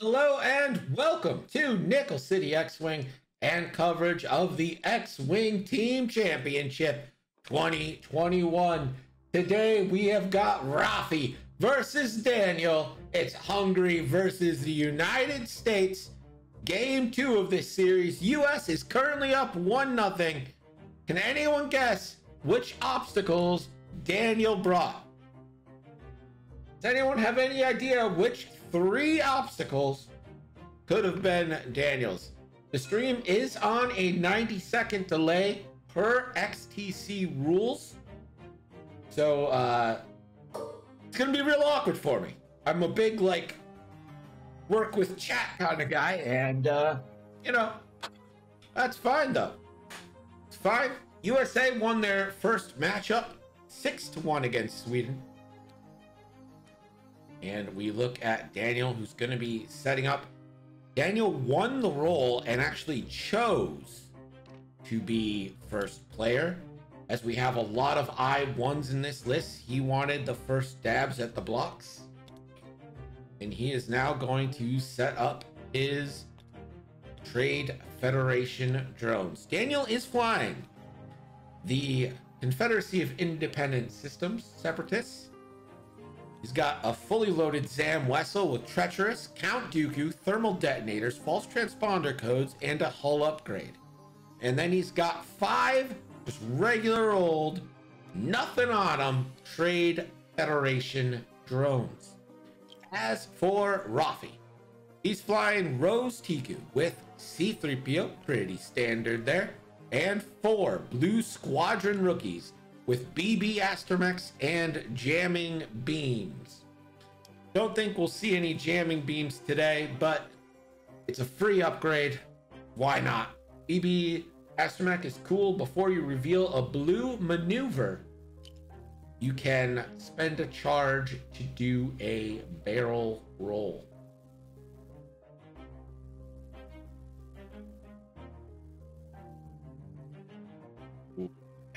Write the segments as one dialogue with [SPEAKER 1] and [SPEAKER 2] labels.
[SPEAKER 1] Hello and welcome to Nickel City X-Wing and coverage of the X-Wing Team Championship 2021. Today we have got Rafy versus Daniel. It's Hungary versus the United States. Game two of this series. US is currently up 1-0. Can anyone guess which obstacles Daniel brought? Does anyone have any idea which three obstacles could have been Daniels. The stream is on a 90 second delay per XTC rules. So uh, it's going to be real awkward for me. I'm a big, like, work with chat kind of guy. And, uh, you know, that's fine, though. It's fine. USA won their first matchup 6 to 1 against Sweden. And we look at Daniel, who's going to be setting up. Daniel won the role and actually chose to be first player. As we have a lot of I-1s in this list, he wanted the first dabs at the blocks. And he is now going to set up his Trade Federation drones. Daniel is flying the Confederacy of Independent Systems Separatists He's got a fully loaded Zam Wesell with Treacherous, Count Dooku, thermal detonators, false transponder codes, and a hull upgrade. And then he's got five just regular old, nothing on them, Trade Federation drones. As for Rafy, he's flying Rose Tico with C-3PO, pretty standard there, and four Blue Squadron rookies with BB Astromechs and jamming beams. Don't think we'll see any jamming beams today, but it's a free upgrade. Why not? BB Astromech is cool. Before you reveal a blue maneuver, you can spend a charge to do a barrel roll.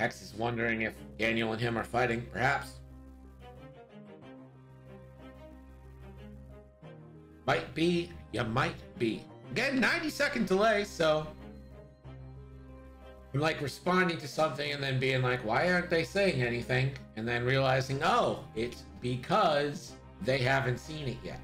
[SPEAKER 1] Hex is wondering if Daniel and him are fighting, perhaps. Might be, you might be. Again, 90 second delay, so I'm like responding to something and then being like, why aren't they saying anything? And then realizing, oh, it's because they haven't seen it yet.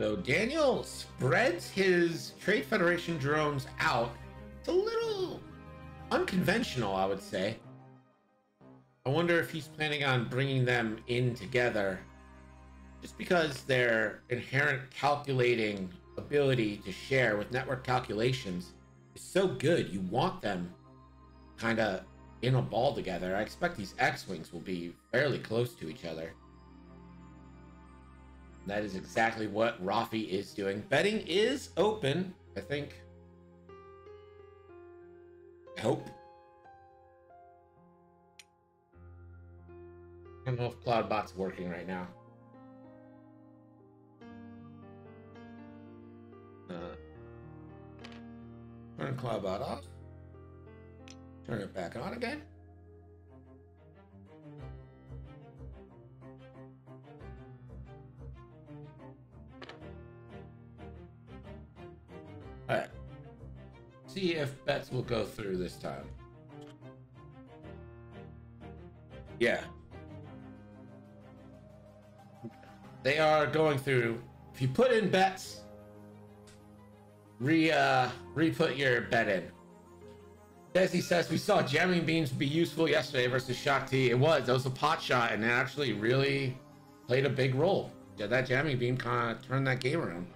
[SPEAKER 1] So Daniel spreads his Trade Federation drones out. It's a little unconventional, I would say. I wonder if he's planning on bringing them in together just because their inherent calculating ability to share with network calculations is so good. You want them kind of in a ball together. I expect these X-Wings will be fairly close to each other. That is exactly what Rafy is doing. Betting is open, I think. I hope. I don't know if CloudBot's working right now. Uh, turn CloudBot off. Turn it back on again. See if bets will go through this time. Yeah. They are going through. If you put in bets, re uh re-put your bet in. Desi says we saw jamming beams be useful yesterday versus Shaak Ti. It was. It was a pot shot and it actually really played a big role. Yeah, that jamming beam kind of turned that game around.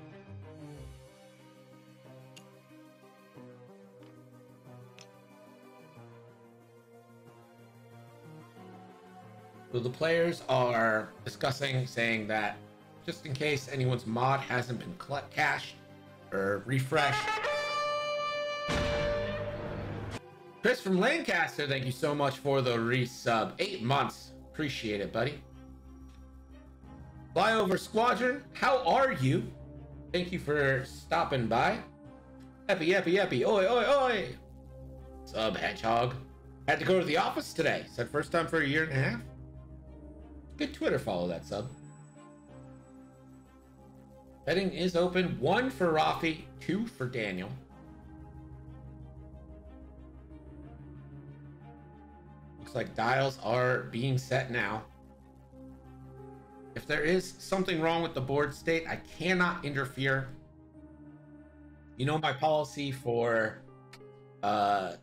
[SPEAKER 1] So the players are discussing, saying that just in case anyone's mod hasn't been cached or refreshed. Chris from Lancaster, thank you so much for the resub. Eight months. Appreciate it, buddy. Flyover Squadron, how are you? Thank you for stopping by. Epi, epi, epi, oi, oi, oi. Sub Hedgehog. Had to go to the office today. Said first time for a year and a half. Good Twitter follow that sub. Betting is open. One for Rafy, two for Daniel. Looks like dials are being set now. If there is something wrong with the board state, I cannot interfere. You know my policy for uh,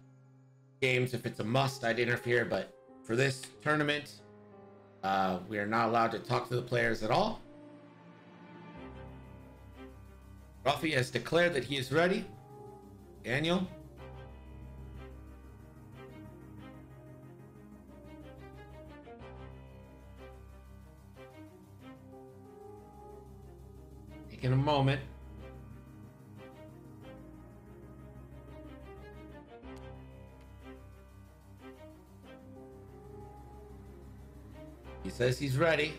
[SPEAKER 1] games. If it's a must, I'd interfere. But for this tournament, uh, we are not allowed to talk to the players at all. Rafy has declared that he is ready. Daniel. Taking a moment. He says he's ready.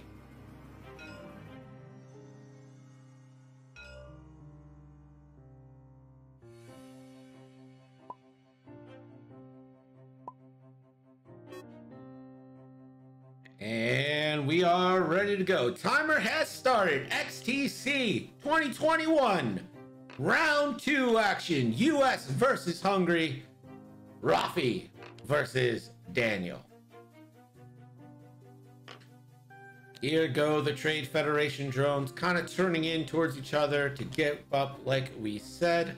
[SPEAKER 1] And we are ready to go. Timer has started. XTC 2021. Round two action. US versus Hungary. Rafy versus Daniel. Here go the Trade Federation drones, kind of turning in towards each other to get up like we said.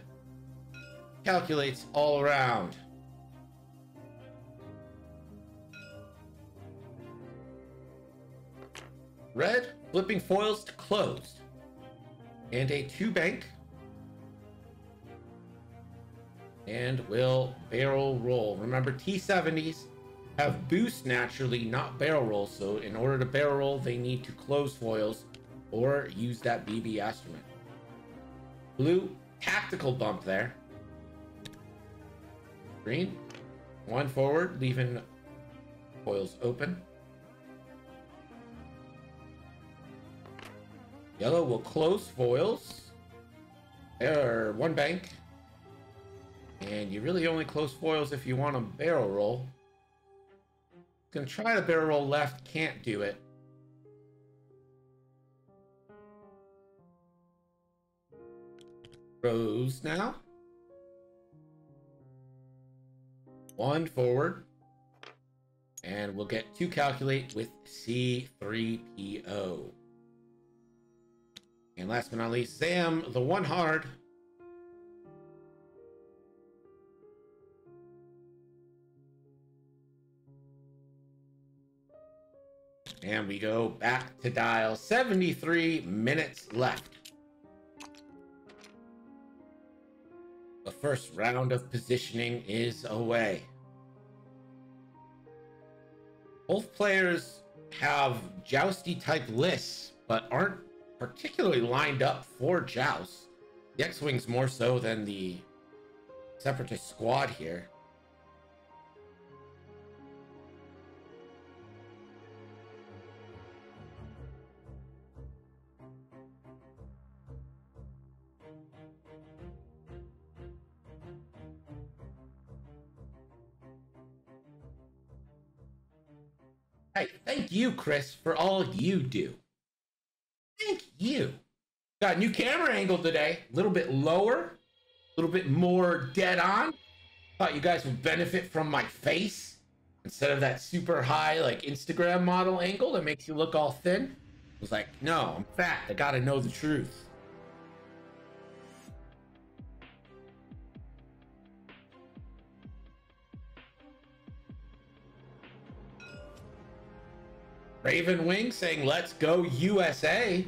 [SPEAKER 1] Calculates all around. Red, flipping foils to closed. And a two bank. And will barrel roll. Remember, T70s have boost naturally, not barrel roll. So in order to barrel roll, they need to close foils or use that BB instrument. Blue, tactical bump there. Green, one forward, leaving foils open. Yellow will close foils. There, one bank. And you really only close foils if you want a barrel roll. Gonna try to barrel roll left, can't do it. Rose now. One forward. And we'll get to calculate with C3PO. And last but not least, Zam, the one hard. And we go back to dial 73 minutes left. The first round of positioning is away. Both players have jousty type lists, but aren't particularly lined up for joust. The X-Wings more so than the Separatist squad here. Thank you, Chris, for all you do. Thank you. Got a new camera angle today. A little bit lower, a little bit more dead on. Thought you guys would benefit from my face instead of that super high, like Instagram model angle that makes you look all thin. I was like, no, I'm fat. I gotta know the truth. Raven Wing saying, let's go USA.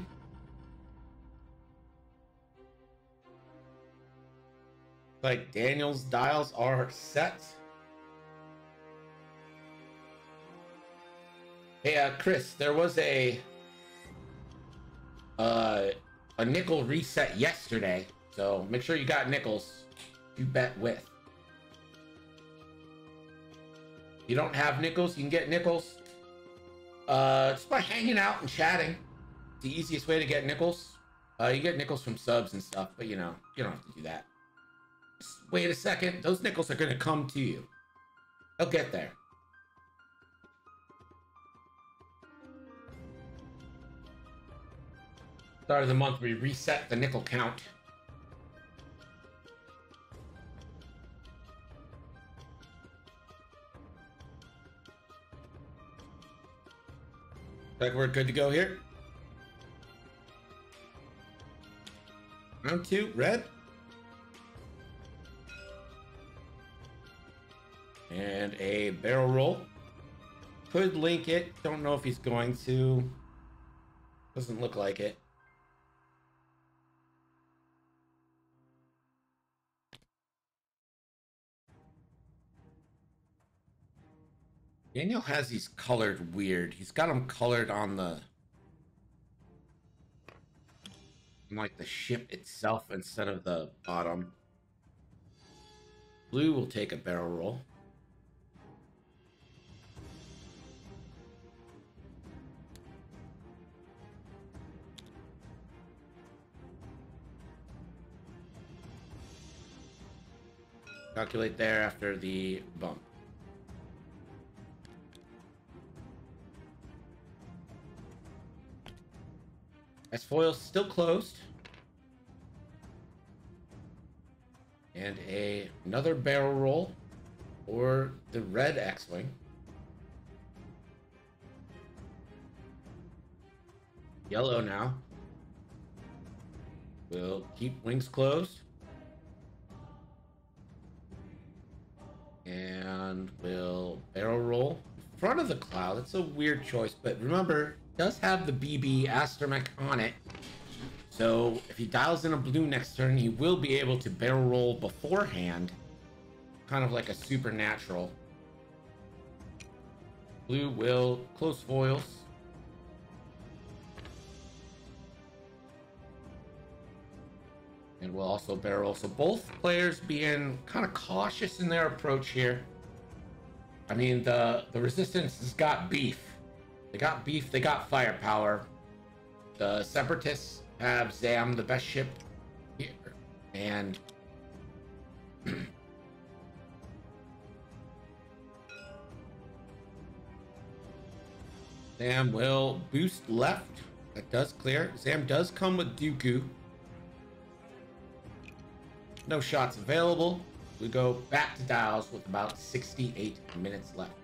[SPEAKER 1] Like Daniel's dials are set. Hey, uh, Chris, there was a uh, a nickel reset yesterday, so make sure you got nickels You bet with. You don't have nickels, you can get nickels uh, just by hanging out and chatting. It's the easiest way to get nickels. Uh, you get nickels from subs and stuff, but you know, you don't have to do that. Just wait a second. Those nickels are going to come to you. They'll get there. Start of the month, we reset the nickel count. Like we're good to go here. Round two, red. And a barrel roll. Could link it. Don't know if he's going to. Doesn't look like it. Daniel has these colored weird. He's got them colored on the like the ship itself instead of the bottom. Blue will take a barrel roll. Calculate there after the bump. As foil's still closed. And a another barrel roll or the red X-Wing. Yellow now. We'll keep wings closed. And we'll barrel roll in front of the cloud. That's a weird choice, but remember, does have the BB Astromech on it. So if he dials in a blue next turn, he will be able to barrel roll beforehand. Kind of like a supernatural. Blue will close foils. And will also barrel. So both players being kind of cautious in their approach here. I mean, the, the resistance has got beef. They got beef, they got firepower. The Separatists have Zam, the best ship here. And Zam will boost left. That does clear. Zam does come with Dooku. No shots available. We go back to dials with about 68 minutes left.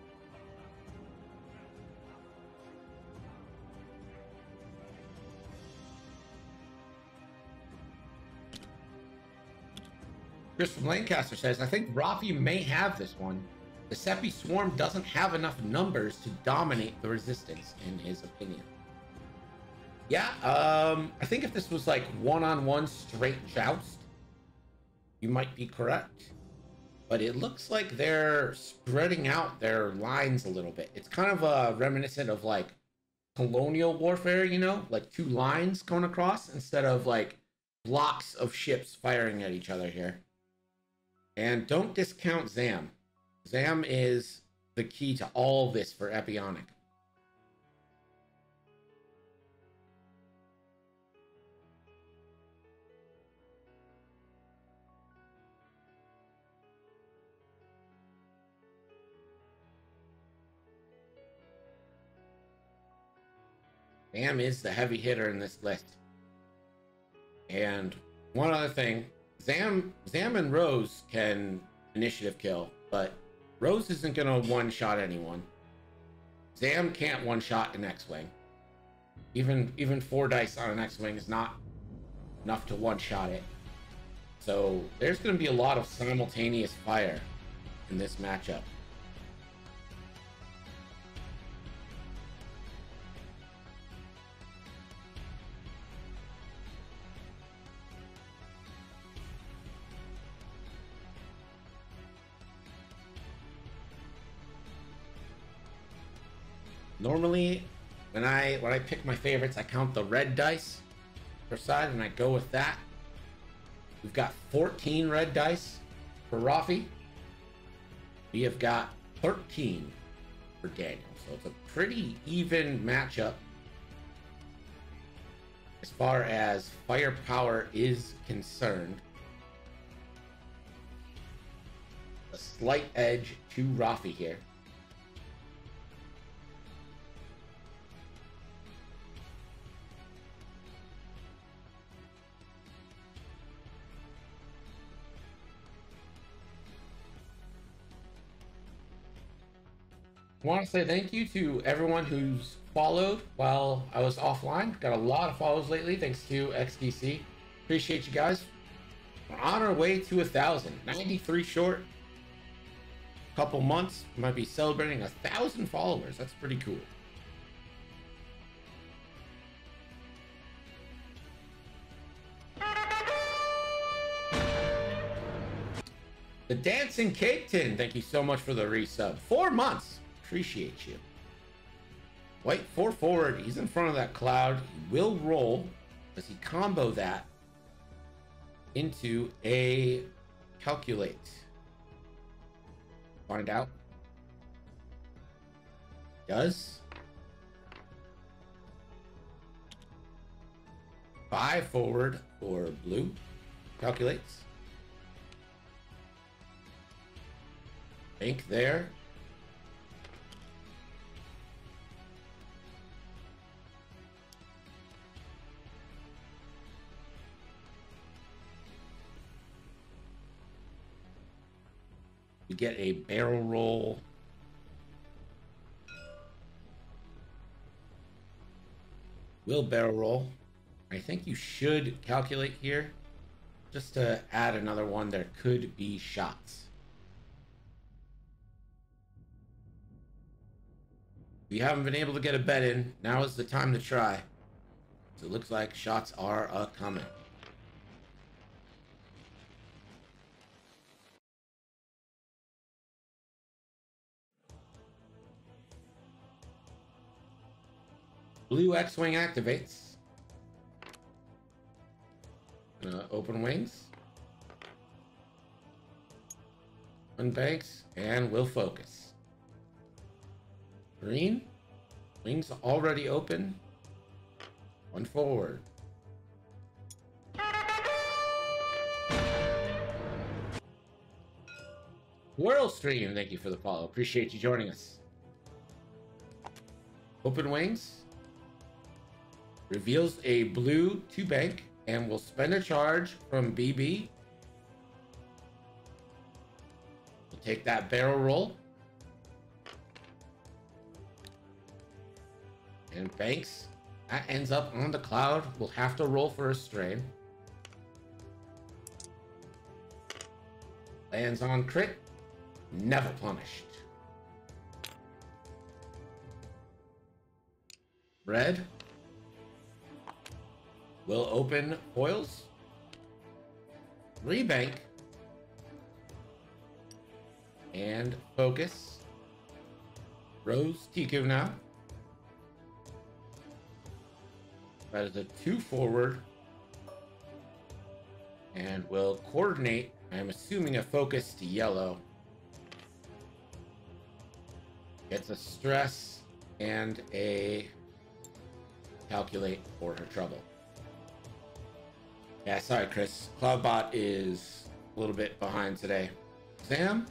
[SPEAKER 1] Chris from Lancaster says, I think Rafy may have this one. The Seppi Swarm doesn't have enough numbers to dominate the resistance, in his opinion. Yeah, um, I think if this was like one-on-one straight joust, you might be correct. But it looks like they're spreading out their lines a little bit. It's kind of uh, reminiscent of like colonial warfare, you know, like two lines going across instead of like blocks of ships firing at each other here. And don't discount Zam. Zam is the key to all this for Epionic. Zam is the heavy hitter in this list. And one other thing, Zam, Zam and Rose can initiative kill, but Rose isn't gonna one shot anyone. Zam can't one shot an X-wing. Even even four dice on an X-wing is not enough to one shot it. So there's gonna be a lot of simultaneous fire in this matchup. Normally, when I when I pick my favorites, I count the red dice per side, and I go with that. We've got 14 red dice for Rafy. We have got 13 for Daniel, so it's a pretty even matchup as far as firepower is concerned. A slight edge to Rafy here. Want to say thank you to everyone who's followed while I was offline. Got a lot of follows lately, thanks to XTC. Appreciate you guys. We're on our way to a thousand. 93 short. Couple months, might be celebrating a thousand followers. That's pretty cool. The Dancing Cake Tin, thank you so much for the resub. Four months. Appreciate you. White four forward. He's in front of that cloud. He will roll. Does he combo that into a calculate? Find out. Does. Five forward or blue. Calculates. Bank there. We get a barrel roll. Will barrel roll. I think you should calculate here. Just to add another one, there could be shots. If you haven't been able to get a bet in, now is the time to try. So it looks like shots are a coming. Blue X-Wing activates. Uh, open wings. Unbanks, and we'll focus. Green. Wings already open. One forward. World Stream, thank you for the follow. Appreciate you joining us. Open wings reveals a blue to bank and will spend a charge from BB. We'll take that barrel roll. And banks. That ends up on the cloud. We'll have to roll for a strain. Lands on crit. Never punished. Red will open foils. Rebank. And focus. Rose Tico now. That is a two forward. And we'll coordinate, I'm assuming a focus to yellow. Gets a stress and a calculate for her trouble. Yeah, sorry, Chris. Cloudbot is a little bit behind today. Zam?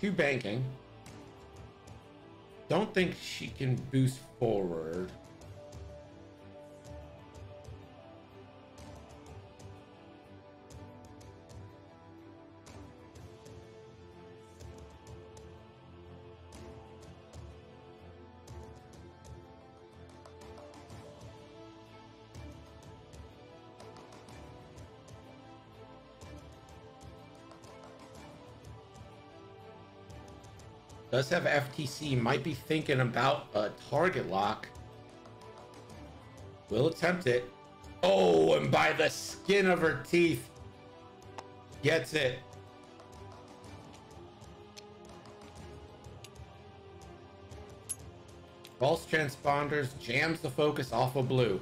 [SPEAKER 1] Two banking. Don't think she can boost forward. Does have FTC, might be thinking about a target lock. Will attempt it. Oh, and by the skin of her teeth, gets it. False transponders jams the focus off of blue.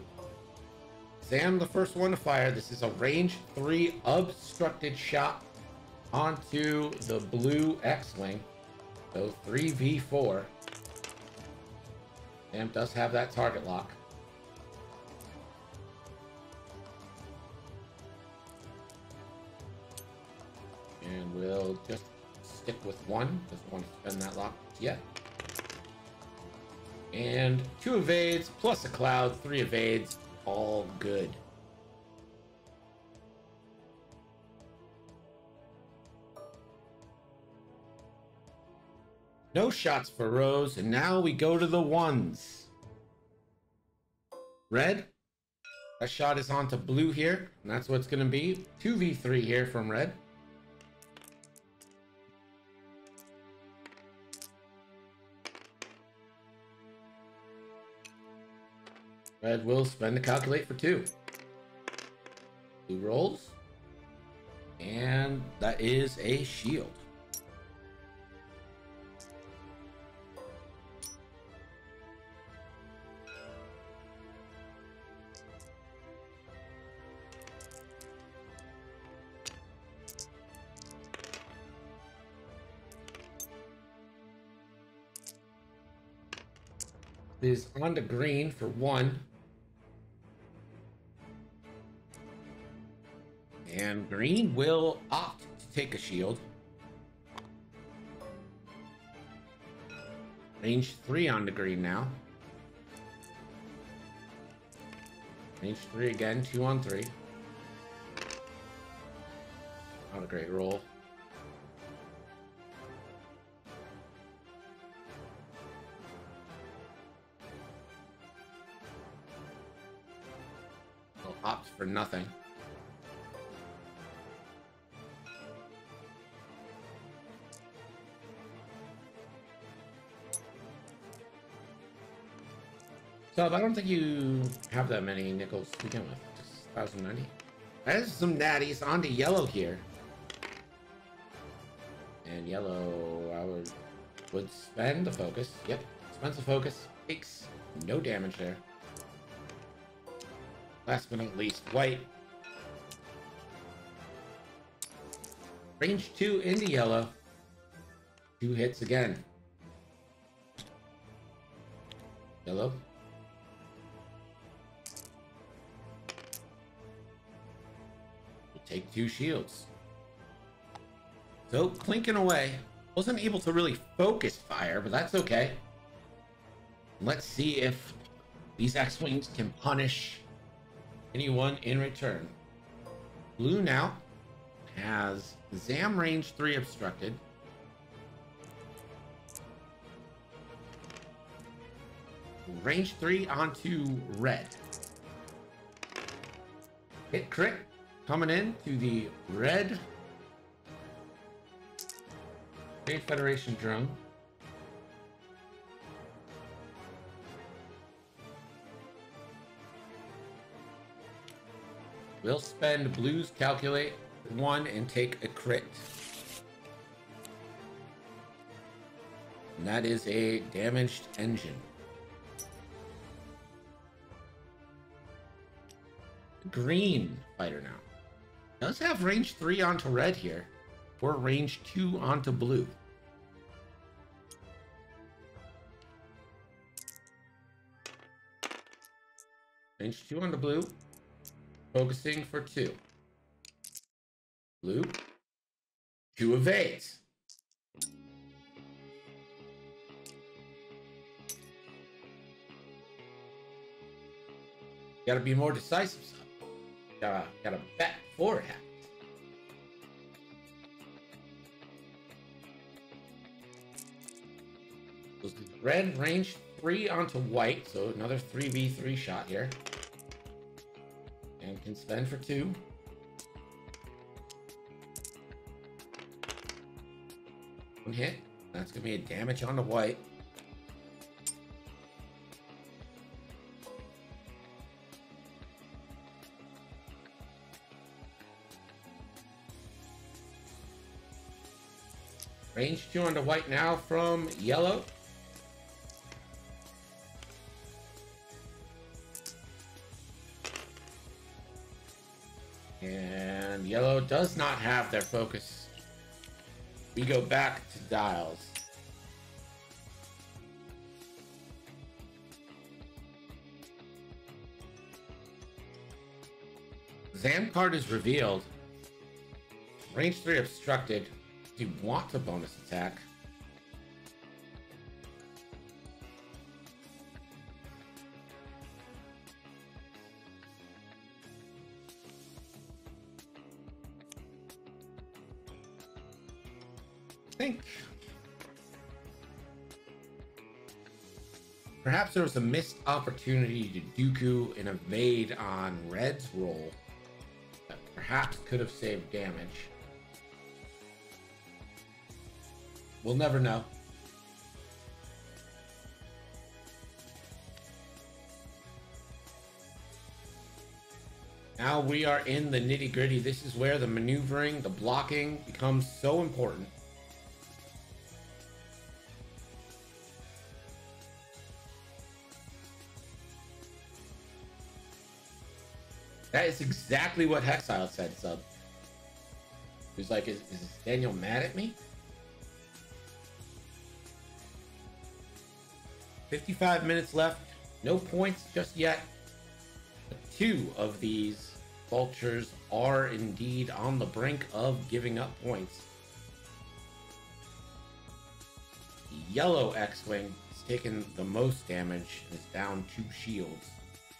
[SPEAKER 1] Zam, the first one to fire. This is a range three obstructed shot onto the blue X-Wing. So 3v4. Amp does have that target lock. And we'll just stick with one. Doesn't want to spend that lock yet. And two evades plus a cloud, three evades, all good. No shots for Rose, and now we go to the ones. Red. That shot is onto blue here, and that's what's going to be. 2v3 here from red. Red will spend the calculate for two. Blue rolls. And that is a shield. Is on the green for one. And green will opt to take a shield. Range three on the green now. Range three again, two on three. Not a great roll. For nothing. So I don't think you have that many nickels to begin with. Just 1090. There's some natties onto yellow here. And yellow, I would, would spend the focus. Yep, spends the focus. Takes no damage there. Last but not least, white. Range 2 into yellow. Two hits again. Yellow. Take two shields. So, clinking away. Wasn't able to really focus fire, but that's okay. Let's see if these X-Wings can punish anyone in return. Blue now has Zam range 3 obstructed. Range 3 onto red. Hit crit coming in to the red Federation drone. We'll spend blues calculate one and take a crit. And that is a damaged engine. Green fighter now. Does have range 3 onto red here. Or range 2 onto blue. Range 2 onto blue. Focusing for two. Blue. Two evades. Gotta be more decisive, son. Gotta, gotta bet before it red range three onto white, so another 3v3 shot here can spend for two. One hit. That's going to be a damage on the white. Range 2 on the white now from yellow. Does not have their focus. We go back to dials. Zam card is revealed. Range 3 obstructed. He wants a bonus attack. Perhaps there was a missed opportunity to Dooku and evade on Red's roll that perhaps could have saved damage. We'll never know. Now we are in the nitty gritty. This is where the maneuvering, the blocking becomes so important. Exactly what Hexile said, sub. He was like, is, is Daniel mad at me? 55 minutes left. No points just yet. But two of these vultures are indeed on the brink of giving up points. The yellow X-Wing has taken the most damage and is down two shields.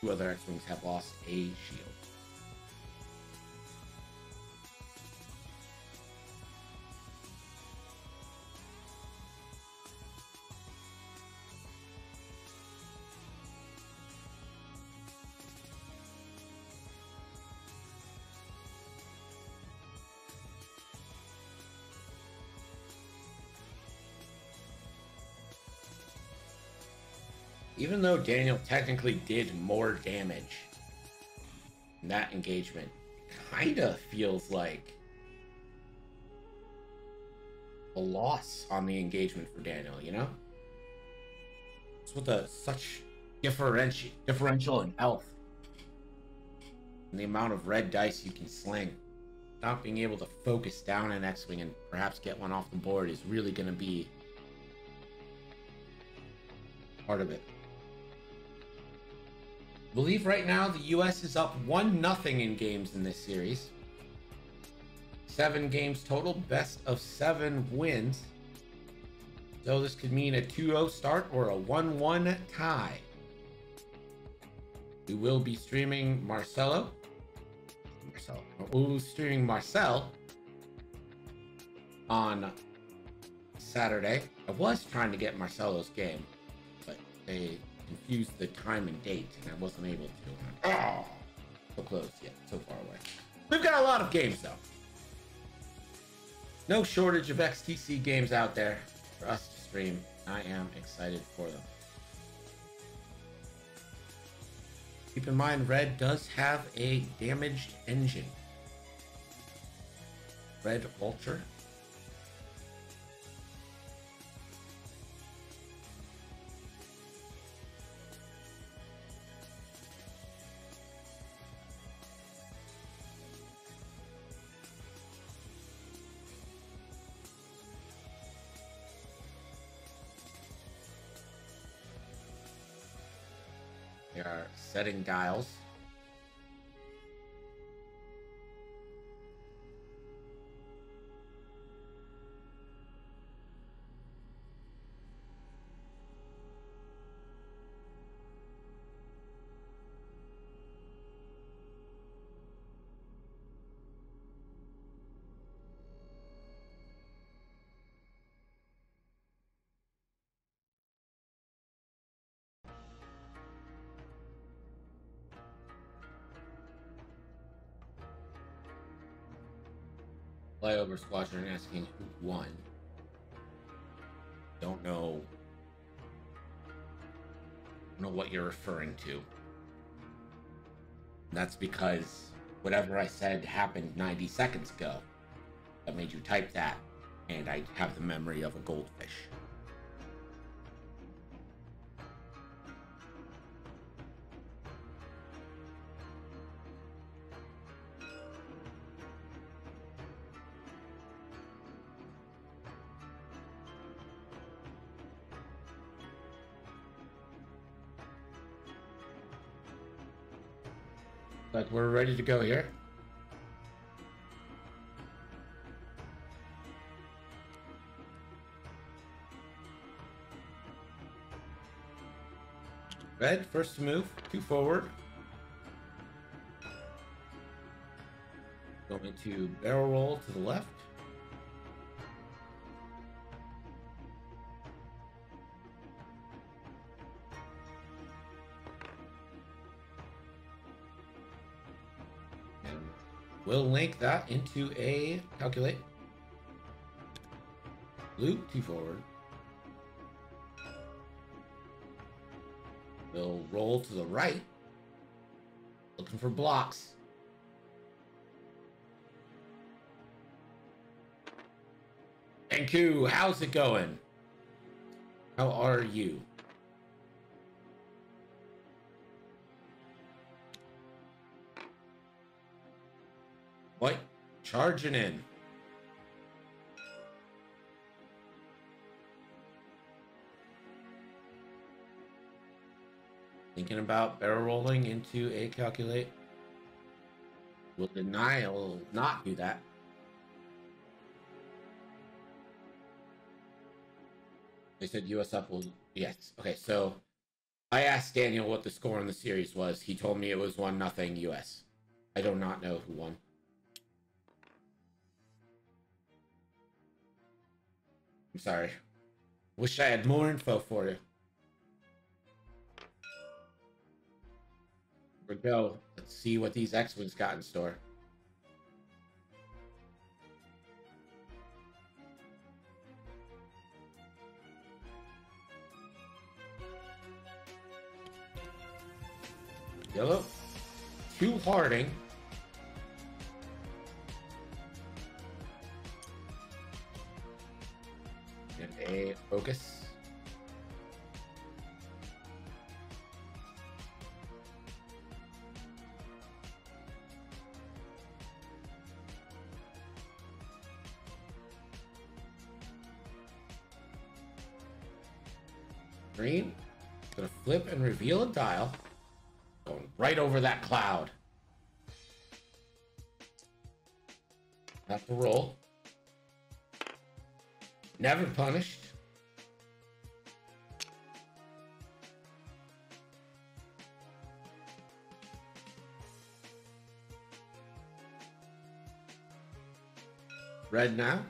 [SPEAKER 1] Two other X-Wings have lost a shield. Even though Daniel technically did more damage in that engagement, kinda feels like a loss on the engagement for Daniel, you know? It's with a such differential differential in health. And the amount of red dice you can sling. Not being able to focus down an X-Wing and perhaps get one off the board is really gonna be part of it believe right now the U.S. is up 1 nothing in games in this series. Seven games total, best of seven wins. So this could mean a 2-0 start or a 1-1 tie. We will be streaming Marcelo. Marcelo. We'll be streaming Marcel on Saturday. I was trying to get Marcelo's game, but they confused the time and date, and I wasn't able to. Oh, so close yet, so far away. We've got a lot of games though. No shortage of XTC games out there for us to stream. I am excited for them. Keep in mind, Red does have a damaged engine. Red Vulture setting dials. Flyover Squadron asking who won. Don't know. Don't know what you're referring to. That's because whatever I said happened 90 seconds ago. That made you type that, and I have the memory of a goldfish. we're ready to go here. Red, first to move, two forward. Going to barrel roll to the left. We'll link that into a calculate. Loop two forward. We'll roll to the right. Looking for blocks. Thank you. how's it going? How are you? Charging in. Thinking about barrel rolling into a calculate. Will denial not do that? They said US up will yes. Okay, so I asked Daniel what the score in the series was. He told me it was one nothing US. I do not know who won. Sorry. Wish I had more info for you. we go. Let's see what these X-Wings got in store. Yellow. Two Harding. And a focus. Green. Gonna flip and reveal a dial. Going right over that cloud. Have to roll. Never punished. Red now.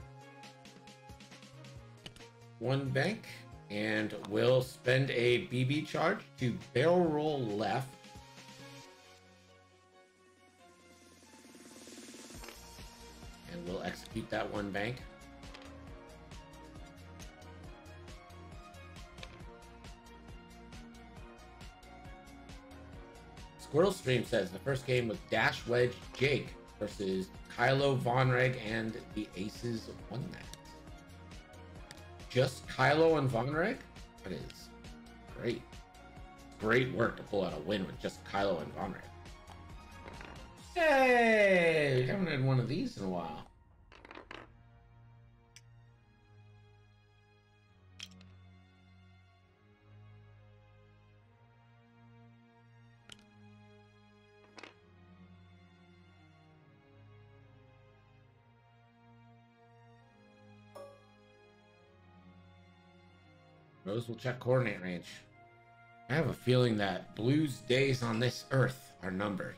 [SPEAKER 1] One bank. And we'll spend a BB charge to barrel roll left. And we'll execute that one bank. Squirrel Stream says the first game was Dash Wedge Jake versus Kylo Vonreg and the Aces won that. Just Kylo and Vonreg? That is great. Great work to pull out a win with just Kylo and Vonreg. Hey! We haven't had one of these in a while. Rose will check coordinate range. I have a feeling that Blue's days on this earth are numbered.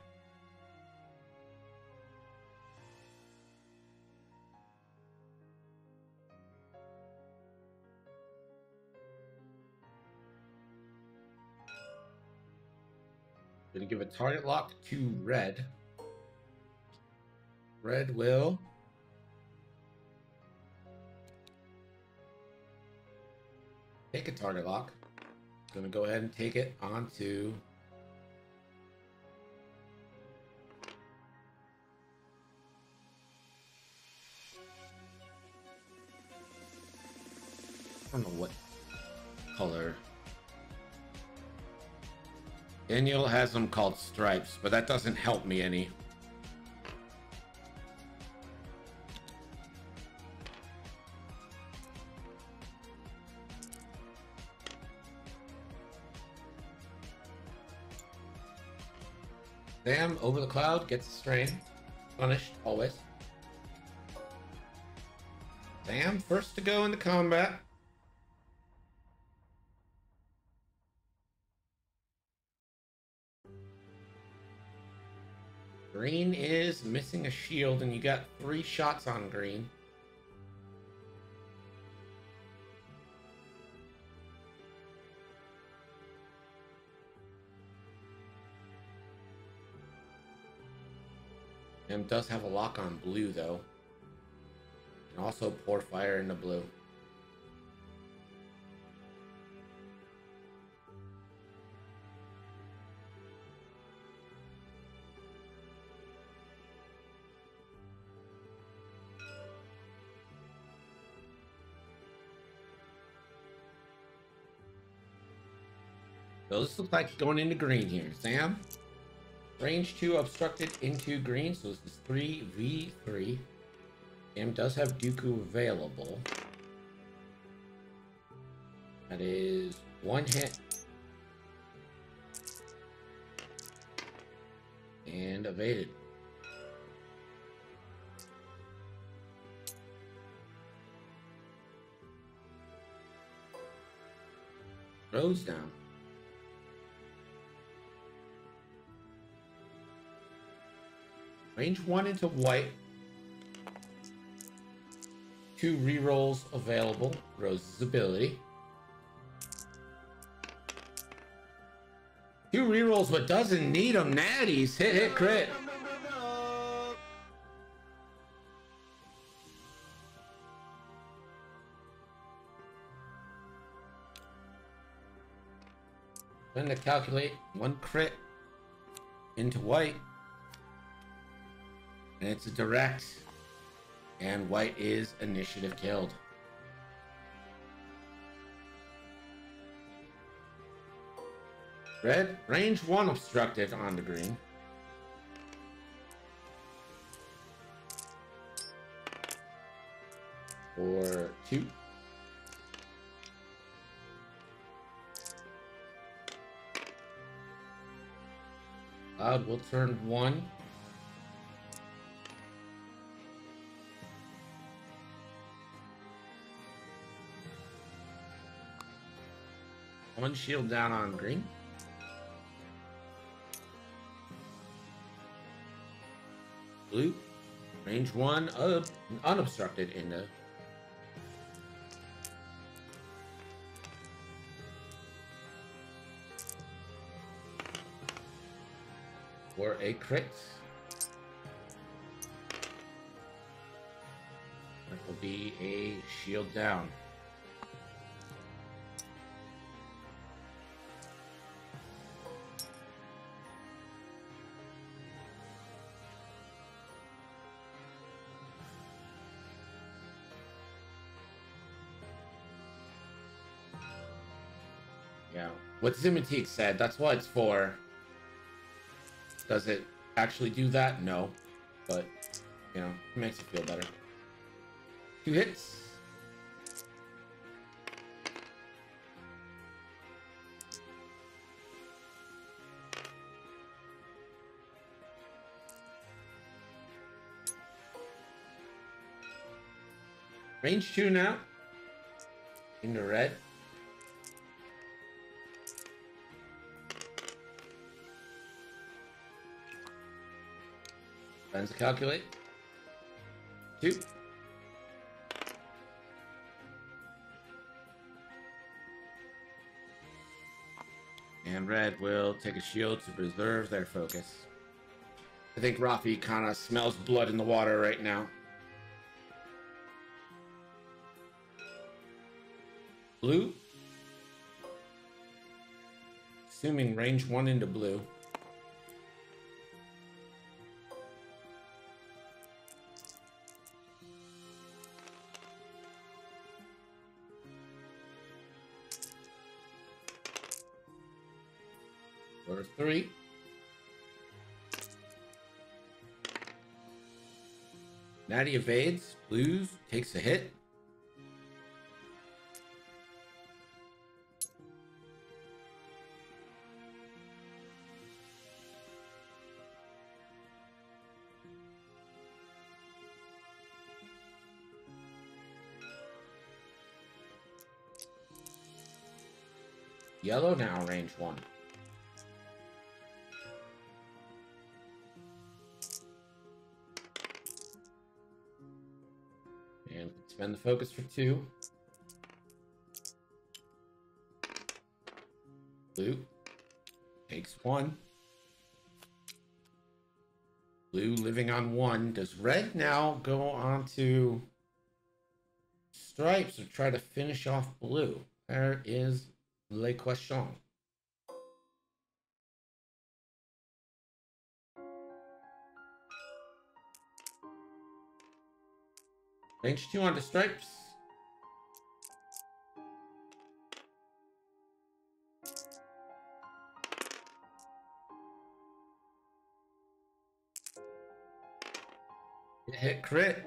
[SPEAKER 1] Gonna give a target lock to red. Red will take a target lock. Gonna go ahead and take it onto I don't know what color. Daniel has them called stripes, but that doesn't help me any. Bam, over the cloud, gets a strain. Punished, always. Bam, first to go into combat. Green is missing a shield, and you got three shots on green. And does have a lock on blue, though. And also pour fire into blue. So this looks like going into green here. Zam? Range 2 obstructed into green, so this is 3v3. Zam does have Dooku available. That is one hit. And evaded. Rose down. Range one into white. Two rerolls available. Rose's ability. Two rerolls, but doesn't need them. Natties. Hit, hit, crit. Then to calculate one crit into white. And it's a direct. And white is initiative killed. Red, range one obstructed on the green. Or two. Uh, Cloud will turn one. One shield down on green. Blue. Range one, uh, unobstructed into. For a crit. That will be a shield down. What Zimatique said, that's what it's for. Does it actually do that? No. But, you know, it makes it feel better. Two hits. Range two now. Into red. Time to calculate. Two. And red will take a shield to preserve their focus. I think Rafy kind of smells blood in the water right now. Blue. Assuming range one into blue. Natty evades. Blues takes a hit. Yellow now range one. Spend the focus for two. Blue takes one. Blue living on one. Does red now go on to stripes or try to finish off blue? There is le question. Range two onto stripes. Hit crit.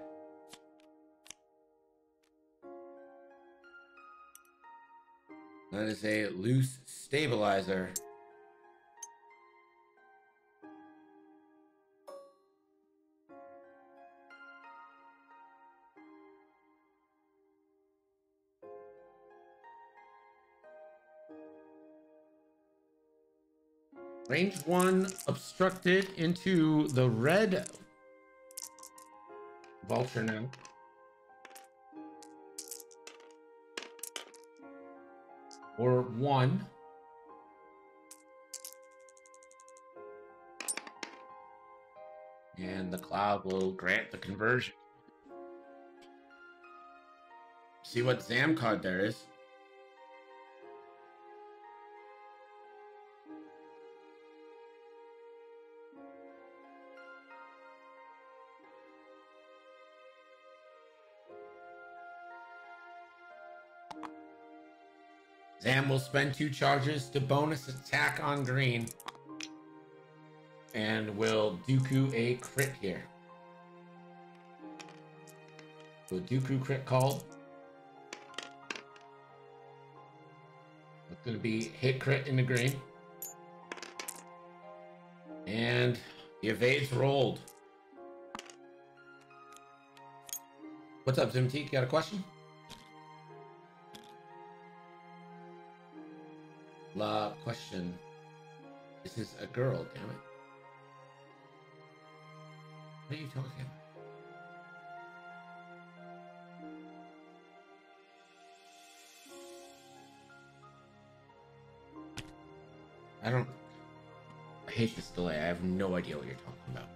[SPEAKER 1] That is a loose stabilizer. Range one obstructed into the red vulture now. Or one. And the cloud will grant the conversion. See what Zam card there is. Will spend two charges to bonus attack on green. And will Dooku a crit here. So Dooku crit call. It's going to be hit crit in the green. And the evades rolled. What's up, Zimteek? Got a question? La question. This is a girl, damn it. What are you talking about? I don't... I hate this delay. I have no idea what you're talking about.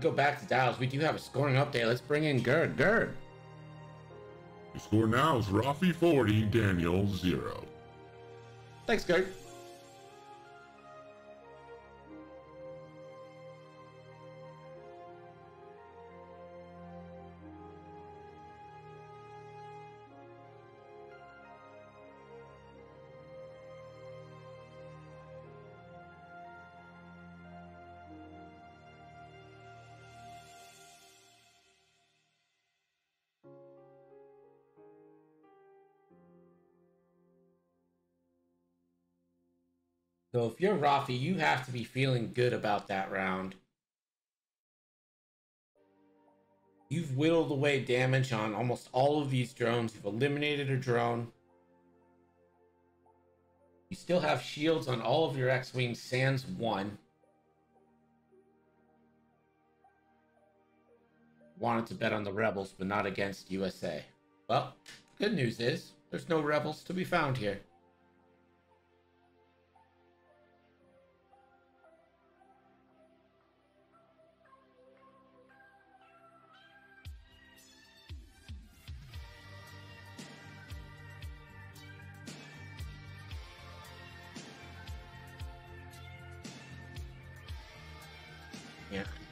[SPEAKER 1] Go back to Dallas. We do have a scoring update. Let's bring in Gerd. Gerd.
[SPEAKER 2] Score now is Rafy 40, Daniel 0.
[SPEAKER 1] Thanks, Gerd. So if you're Rafy, you have to be feeling good about that round. You've whittled away damage on almost all of these drones. You've eliminated a drone. You still have shields on all of your X-Wings, sans one. Wanted to bet on the Rebels, but not against USA. Well, good news is, there's no Rebels to be found here.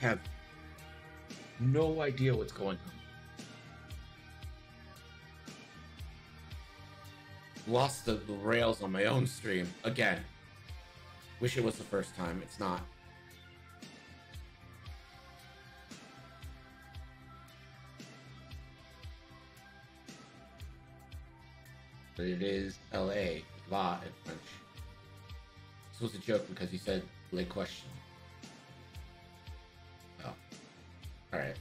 [SPEAKER 1] Have no idea what's going on. Lost the, rails on my own stream again. Wish it was the first time. It's not. But it is LA, La in French. This was a joke because he said late question. Alright.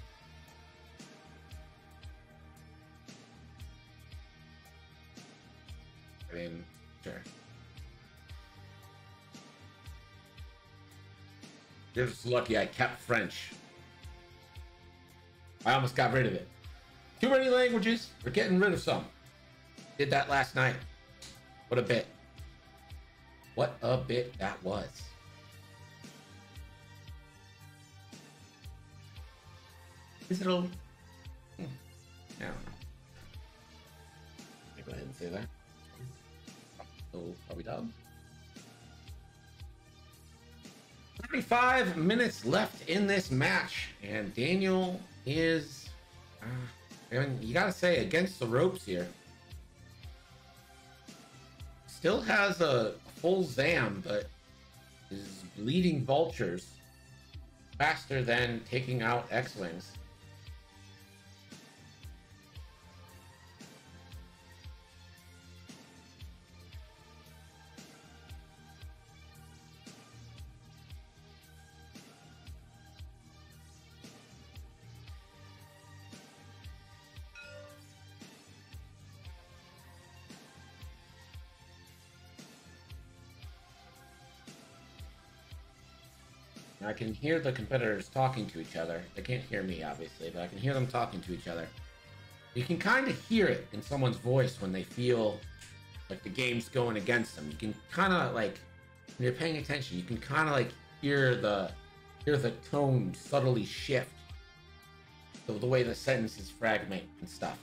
[SPEAKER 1] I mean, sure. Just lucky I kept French. I almost got rid of it. Too many languages. We're getting rid of some. Did that last night. What a bit. What a bit that was. Is. I go ahead and say that. Oh, are we done? 35 minutes left in this match, and Daniel is, uh, I mean, you gotta say, against the ropes here. Still has a full Zam, but is bleeding vultures faster than taking out X-Wings. I can hear the competitors talking to each other. They can't hear me, obviously, but I can hear them talking to each other. You can kind of hear it in someone's voice when they feel like the game's going against them. You can kind of like, when you're paying attention, you can kind of like hear the hear the tone subtly shift. The, the way the sentences fragment and stuff.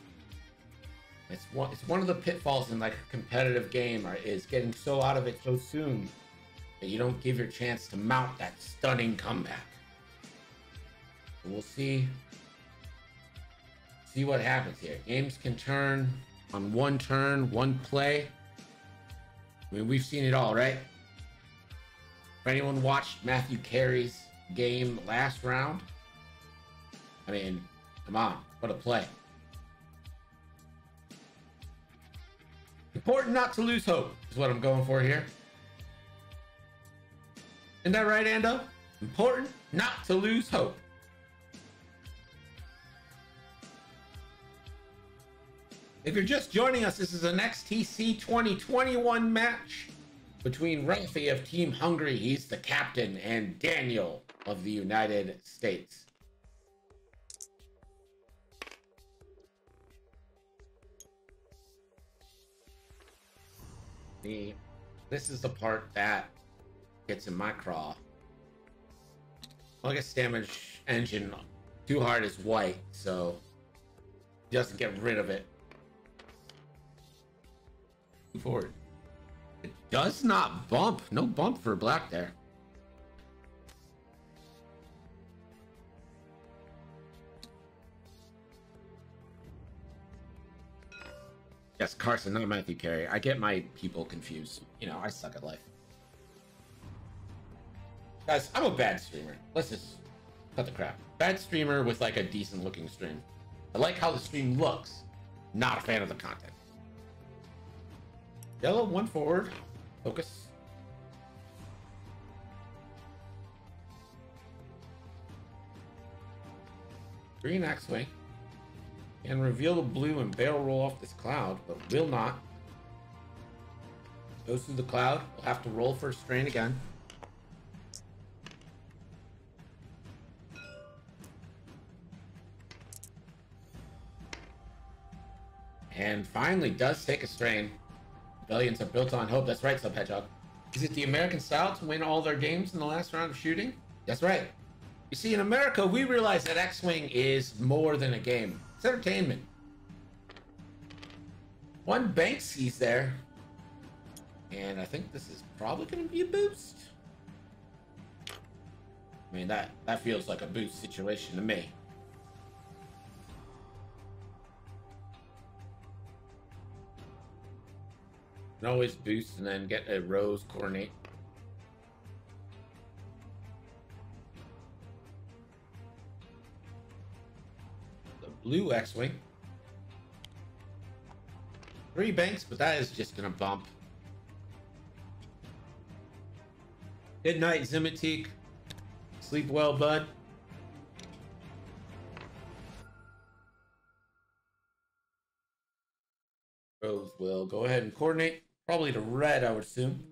[SPEAKER 1] It's one, it's one of the pitfalls in like a competitive game are, is getting so out of it so soon that you don't give your chance to mount that stunning comeback. We'll see see what happens here. Games can turn on one turn, one play. I mean, we've seen it all, right? If anyone watched Matthew Carey's game last round, I mean, come on, what a play. Important not to lose hope is what I'm going for here. Isn't that right, Ando? Important not to lose hope. If you're just joining us, this is an XTC 2021 match between Rafy of Team Hungary, he's the captain, and Daniel of the United States. The, this is the part that gets in my craw. Guess damage engine too hard is white, so doesn't get rid of it. Move forward. It does not bump. No bump for black there. Yes, Carson, not Matthew Carey. I get my people confused. You know, I suck at life. Guys, I'm a bad streamer. Let's just cut the crap. Bad streamer with like a decent looking stream. I like how the stream looks. Not a fan of the content. Yellow, one forward. Focus. Green X-Wing. And reveal the blue and barrel roll off this cloud, but will not. Goes through the cloud. We'll have to roll for a strain again. And finally does take a strain. Rebellions are built on hope. That's right, Sub Hedgehog. Is it the American style to win all their games in the last round of shooting? That's right. You see, in America, we realize that X-Wing is more than a game. It's entertainment. One Banksy's there. And I think this is probably going to be a boost. I mean, that, that feels like a boost situation to me. Can always boost and then get a rose coordinate. The blue X-Wing. Three banks, but that is just gonna bump. Good night, Zimitik. Sleep well, bud. Rose will go ahead and coordinate. Probably to red, I would assume.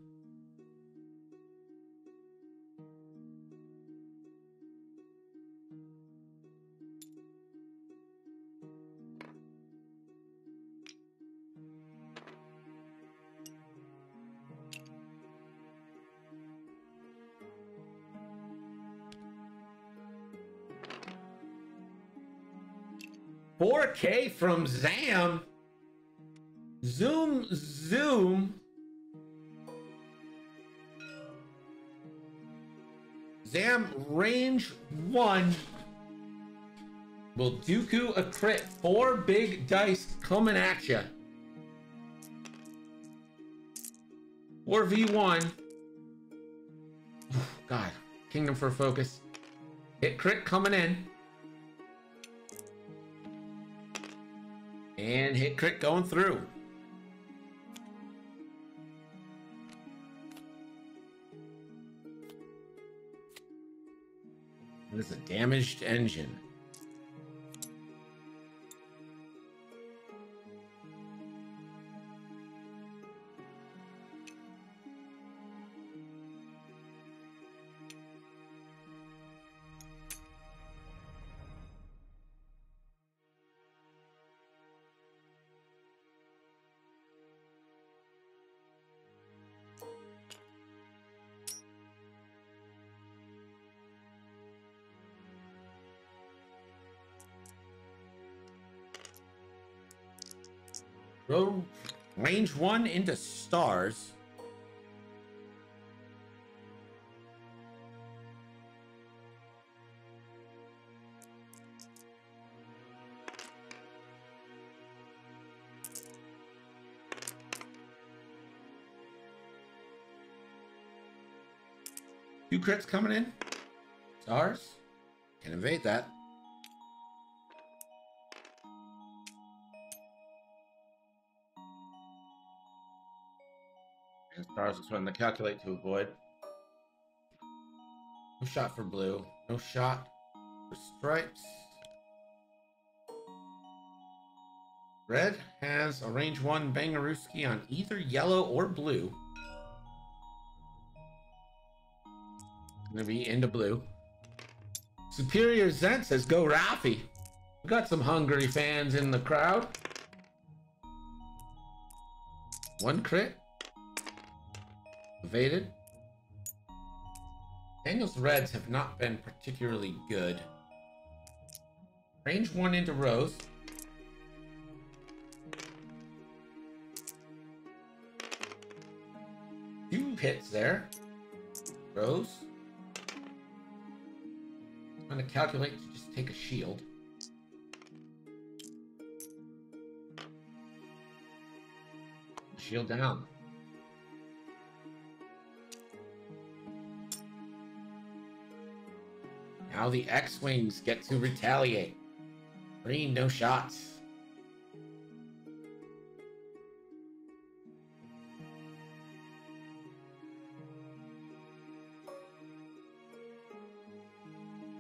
[SPEAKER 1] Four K from Zam. Zoom, zoom. Zam range one. Will Dooku a crit? Four big dice coming at you. 4v1. God, Kingdom for focus. Hit crit coming in. And hit crit going through. Damaged engine. Row range one into stars. Two crits coming in. Stars. Can evade that. Stars is one to calculate to avoid. No shot for blue. No shot for stripes. Red has a range one Bangaruski on either yellow or blue. Gonna be into blue. Superior Zen says go Rafy. We got some hungry fans in the crowd. One crit. Evaded. Daniel's Reds have not been particularly good. Range one into Rose. Two hits there. Rose. I'm gonna calculate to just take a shield. Shield down. Now the X-Wings get to retaliate. Green, no shots.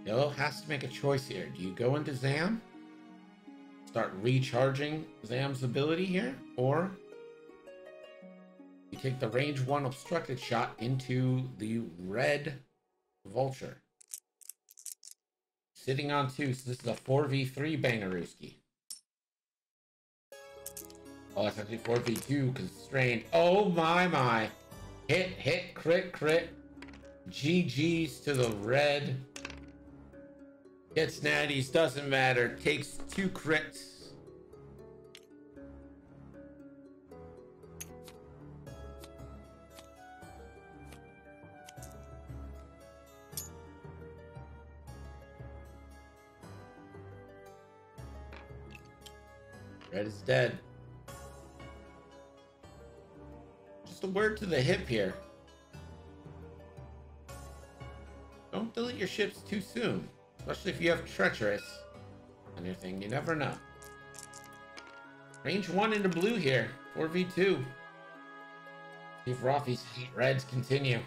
[SPEAKER 1] Yellow has to make a choice here. Do you go into Zam? Start recharging Zam's ability here? Or you take the range one obstructed shot into the red vulture. Sitting on two, so this is a 4v3 Bangaruski. Oh, that's actually 4v2 constrained. Oh my my. Hit, hit, crit, crit. GG's to the red. Gets natties, doesn't matter. Takes two crits. Red is dead. Just a word to the hip here. Don't delete your ships too soon, especially if you have treacherous on your thing. You never know. Range one into blue here, 4v2. See if Rafy's reds continue.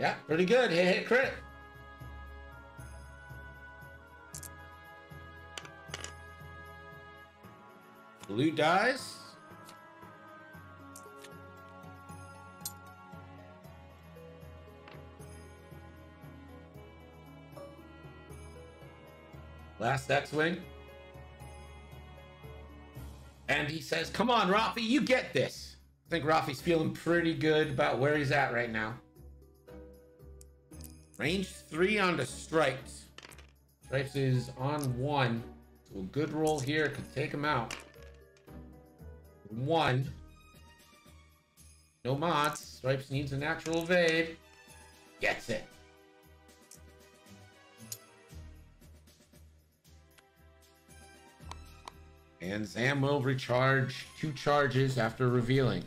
[SPEAKER 1] Yeah, pretty good. Hit, hit, crit. Blue dies. Last X-Wing. And he says, come on, Rafy, you get this. I think Rafy's feeling pretty good about where he's at right now. Range three onto stripes. Stripes is on one. So a good roll here could take him out. One. No mods. Stripes needs a natural evade. Gets it. And Zam will recharge two charges after revealing.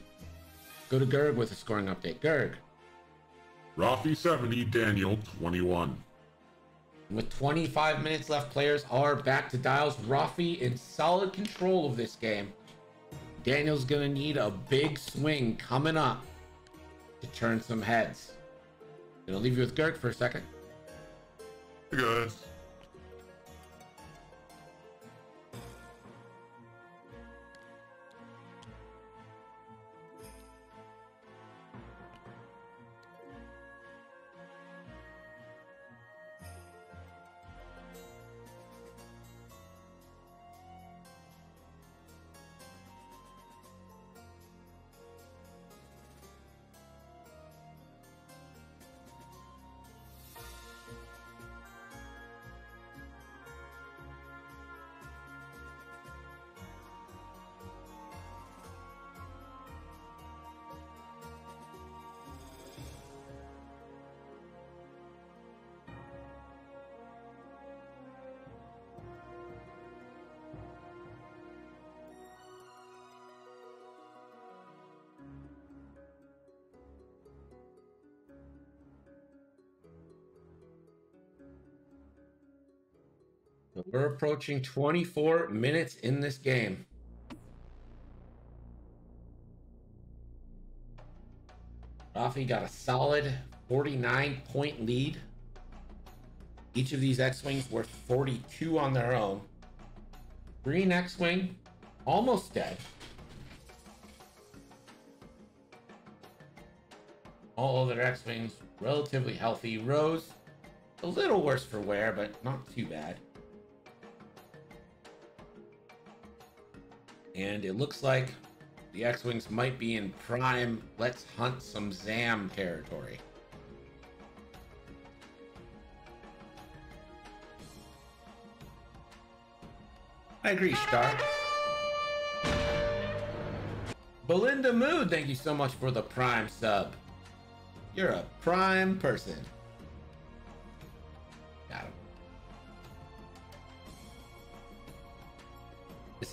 [SPEAKER 1] Go to Gerg with a scoring update. Gerg.
[SPEAKER 2] Rafy 70, Daniel 21.
[SPEAKER 1] With 25 minutes left, players are back to dials. Rafy in solid control of this game. Daniel's gonna need a big swing coming up to turn some heads. Gonna leave you with Gerg for a second.
[SPEAKER 2] Hey guys.
[SPEAKER 1] We're approaching 24 minutes in this game. Rafy got a solid 49 point lead. Each of these X-Wings worth 42 on their own. Green X-Wing, almost dead. All other X-Wings, relatively healthy. Rose, a little worse for wear, but not too bad. And it looks like the X-Wings might be in prime let's hunt some Zam territory. I agree, Star. Belinda Mood, thank you so much for the prime sub. You're a prime person.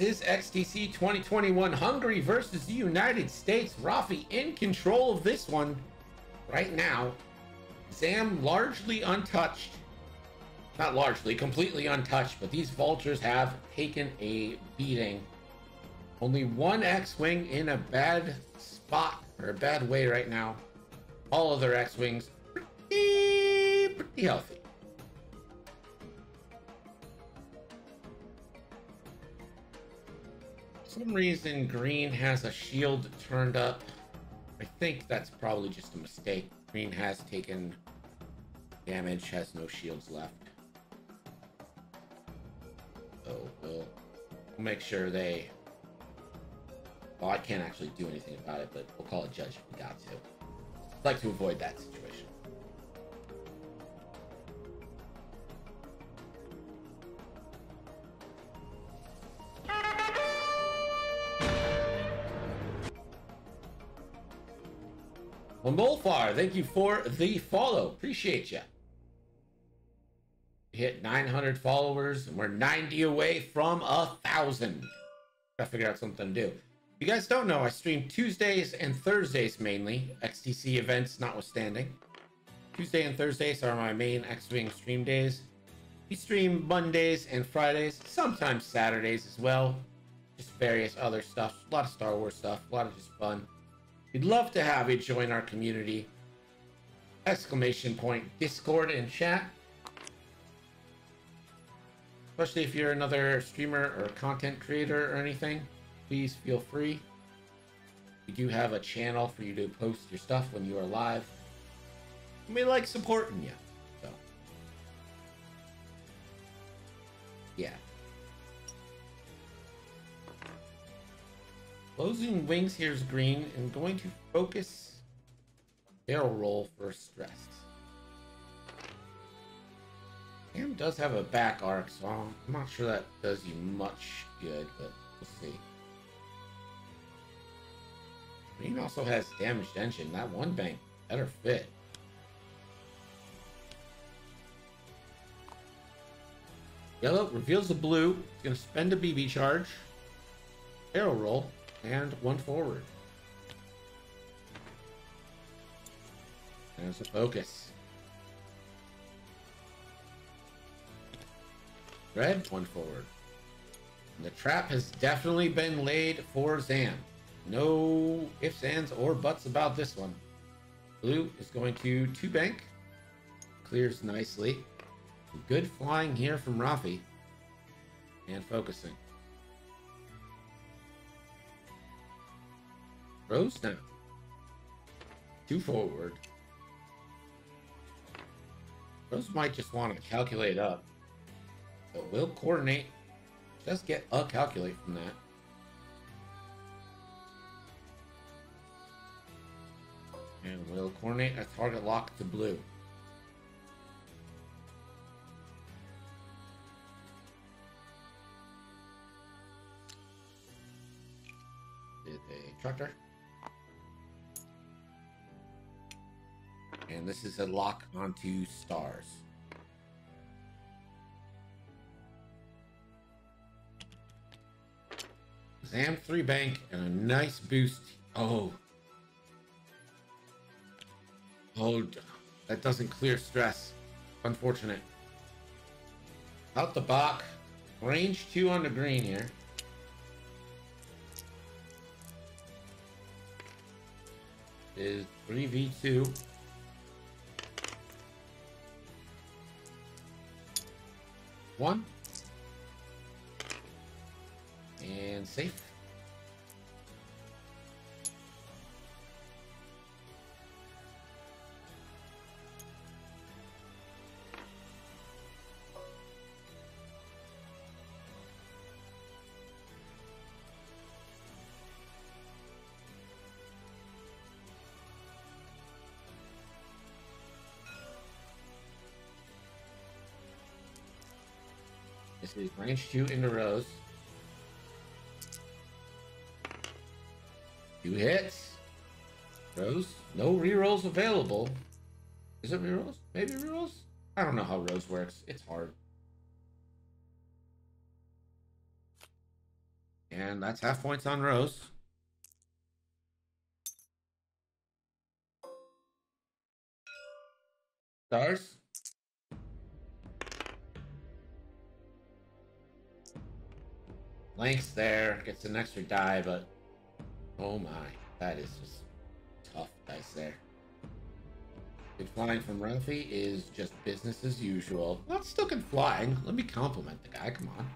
[SPEAKER 1] This is XTC 2021 Hungary versus the United States. Rafy in control of this one right now. Zam largely untouched. Not largely, completely untouched, but these vultures have taken a beating. Only one X-Wing in a bad spot, or a bad way right now. All other X-Wings pretty, pretty healthy. Some reason, green has a shield turned up. I think that's probably just a mistake. Green has taken damage, has no shields left. So we'll, make sure they. Well, I can't actually do anything about it, but we'll call a judge if we got to. I'd like to avoid that situation. Molfar, thank you for the follow. Appreciate you. Hit 900 followers, and we're 90 away from a thousand. Gotta figure out something to do. If you guys don't know, I stream Tuesdays and Thursdays mainly, XTC events notwithstanding. Tuesday and Thursdays are my main X-Wing stream days. We stream Mondays and Fridays, sometimes Saturdays as well. Just various other stuff, a lot of Star Wars stuff, a lot of just fun. We'd love to have you join our community. Exclamation point Discord and chat. Especially if you're another streamer or content creator or anything, please feel free. We do have a channel for you to post your stuff when you are live. We like supporting you. Closing wings here's green and going to focus barrel roll for stress. Zam does have a back arc, so I'm not sure that does you much good, but we'll see. Green also has damaged engine. That one bank better fit. Yellow reveals the blue. He's going to spend a BB charge, arrow roll, and one forward. There's a focus. Red, one forward. And the trap has definitely been laid for Zam. No ifs, ands, or buts about this one. Blue is going to two bank. Clears nicely. Good flying here from Rafy. And focusing. Rose now. Two forward. Rose might just want to calculate up. So we'll coordinate. Just get a calculate from that. And we'll coordinate a target lock to blue. Did a tractor. And this is a lock onto stars. Zam 3 bank and a nice boost. Oh. Oh, that doesn't clear stress. Unfortunate. Out the Bach. Range 2 on the green here. Is 3v2. One. And safe. Is range two into Rose. Two hits. Rose. No rerolls available. Is it rerolls? Maybe rerolls? I don't know how Rose works. It's hard. And that's half points on Rose. Stars. Lengths there, gets an extra die, but oh my, that is just tough dice there. Good flying from Rafy is just business as usual. Not still good flying. Let me compliment the guy, come on.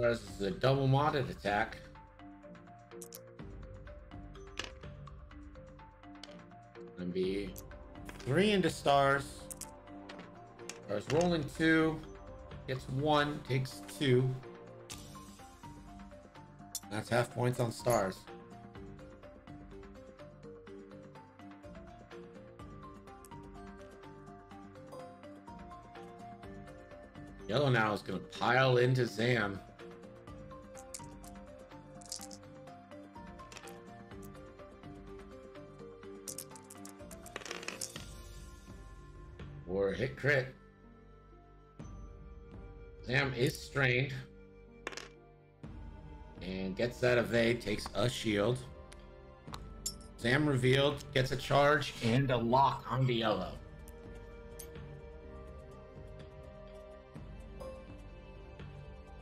[SPEAKER 1] This is a double modded attack. Three into stars. Stars rolling two. Gets one, takes two. That's half points on stars. Yellow now is gonna pile into Zam. Crit. Zam is strained. And gets that evade, takes a shield. Zam revealed, gets a charge and a lock on the yellow.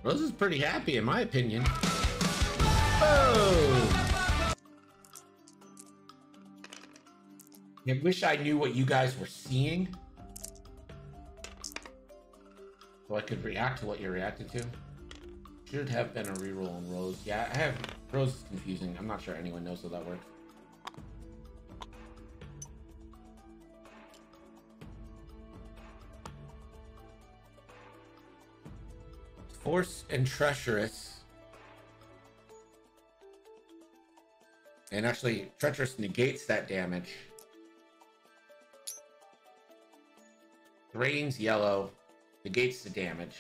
[SPEAKER 1] Rose is pretty happy, in my opinion. Oh! I wish I knew what you guys were seeing. So I could react to what you're reacting to. Should have been a reroll on Rose. Yeah, I have Rose is confusing. I'm not sure anyone knows how that works. Force and Treacherous. And actually, Treacherous negates that damage. Drains yellow, negates the damage.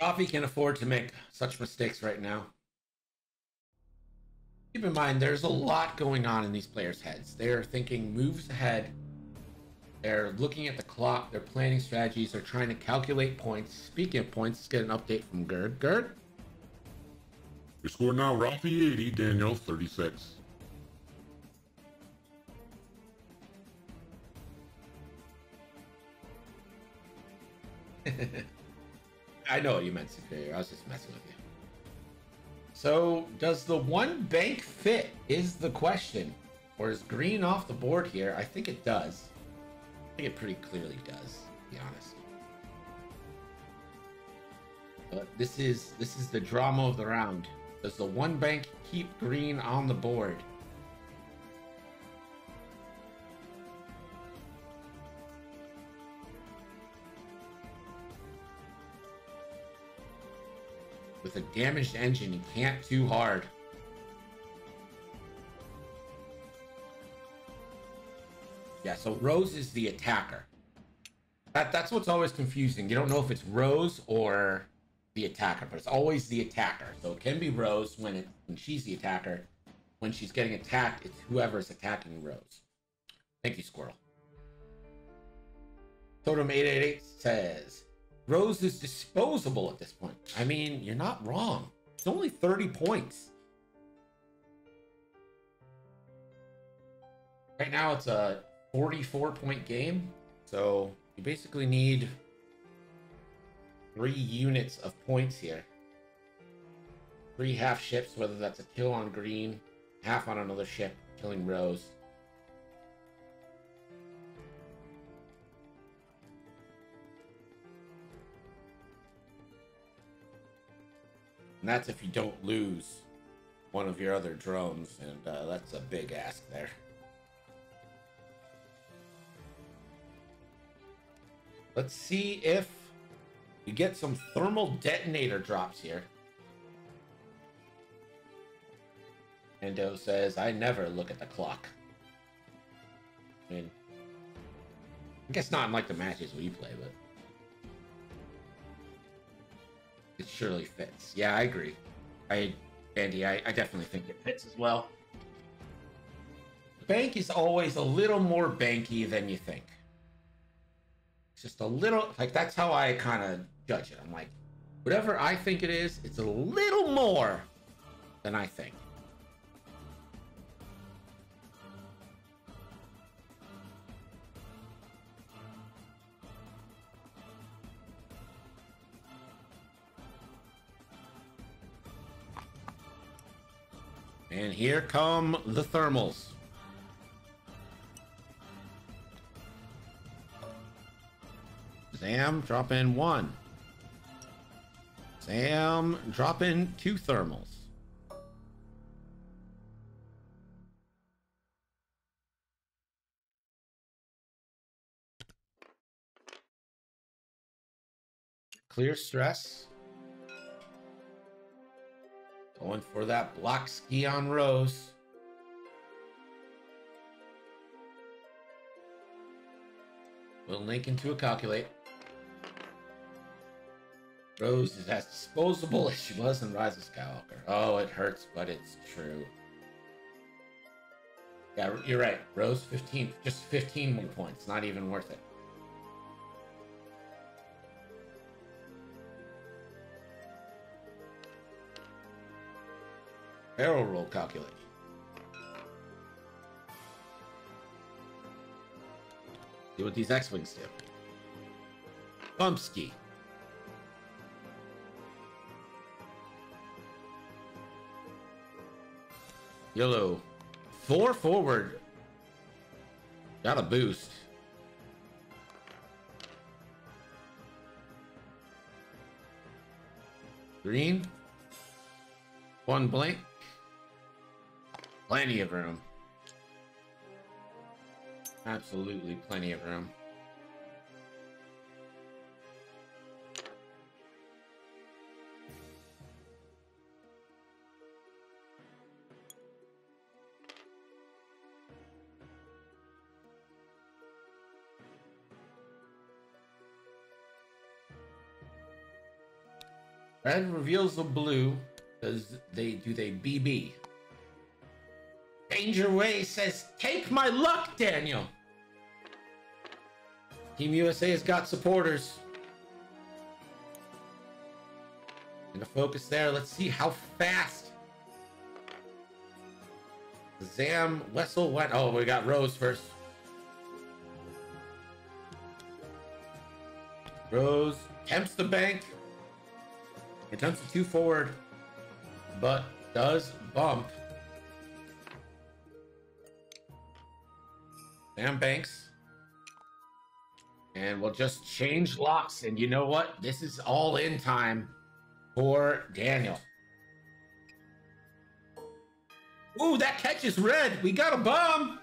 [SPEAKER 1] Rafy can afford to make such mistakes right now. Keep in mind, there's a lot going on in these players' heads. They're thinking moves ahead. They're looking at the clock. They're planning strategies. They're trying to calculate points. Speaking of points, let's get an update from Gerd. Gerd?
[SPEAKER 2] Your score now, Rafy 80, Daniel 36.
[SPEAKER 1] I know what you meant, Superior. I was just messing with you. So, does the one bank fit? Is the question. Or is green off the board here? I think it does. I think it pretty clearly does, to be honest. But this is this is the drama of the round. Does the one bank keep green on the board? With a damaged engine, you can't too hard. Yeah, so Rose is the attacker. That, that's what's always confusing. You don't know if it's Rose or the attacker, but it's always the attacker. So it can be Rose when it when she's the attacker. When she's getting attacked, it's whoever's attacking Rose. Thank you, Squirrel. Totem 888 says Rose is disposable at this point. I mean, you're not wrong. It's only 30 points. Right now, it's a 44 point game. So you basically need three units of points here. Three half ships, whether that's a kill on green, half on another ship, killing Rose. And that's if you don't lose one of your other drones, and uh, that's a big ask there. Let's see if you get some thermal detonator drops here. Endo says, I never look at the clock. I mean, I guess not in like the matches we play, but it surely fits. Yeah, I agree. I, Andy, I, I definitely think it fits as well. Bank is always a little more banky than you think. Just a little, like, that's how I kind of judge it. I'm like, whatever I think it is, it's a little more than I think. And here come the thermals. Zam, drop in one. Zam, drop in two thermals. Clear stress. Going for that block ski on Rose. We'll link into a calculate. Rose is as disposable as she was in Rise of Skywalker. Oh, it hurts, but it's true. Yeah, you're right. Rose 15, just 15 more points. Not even worth it. Barrel roll calculate. See what these X-Wings do. Bumpski. Yellow. Four forward. Got a boost. Green. One blank. Plenty of room. Absolutely plenty of room. Red reveals the blue. Does they do they BB? Danger Way says, "Take my luck, Daniel." Team USA has got supporters. And the focus there. Let's see how fast Zam Wesell went. Oh, we got Rose first. Rose tempts the bank. Attempts a two forward, but does bump. Zam Banks. And we'll just change locks. And you know what? This is all in time for Daniel. Ooh, that catch is red. We got a bomb.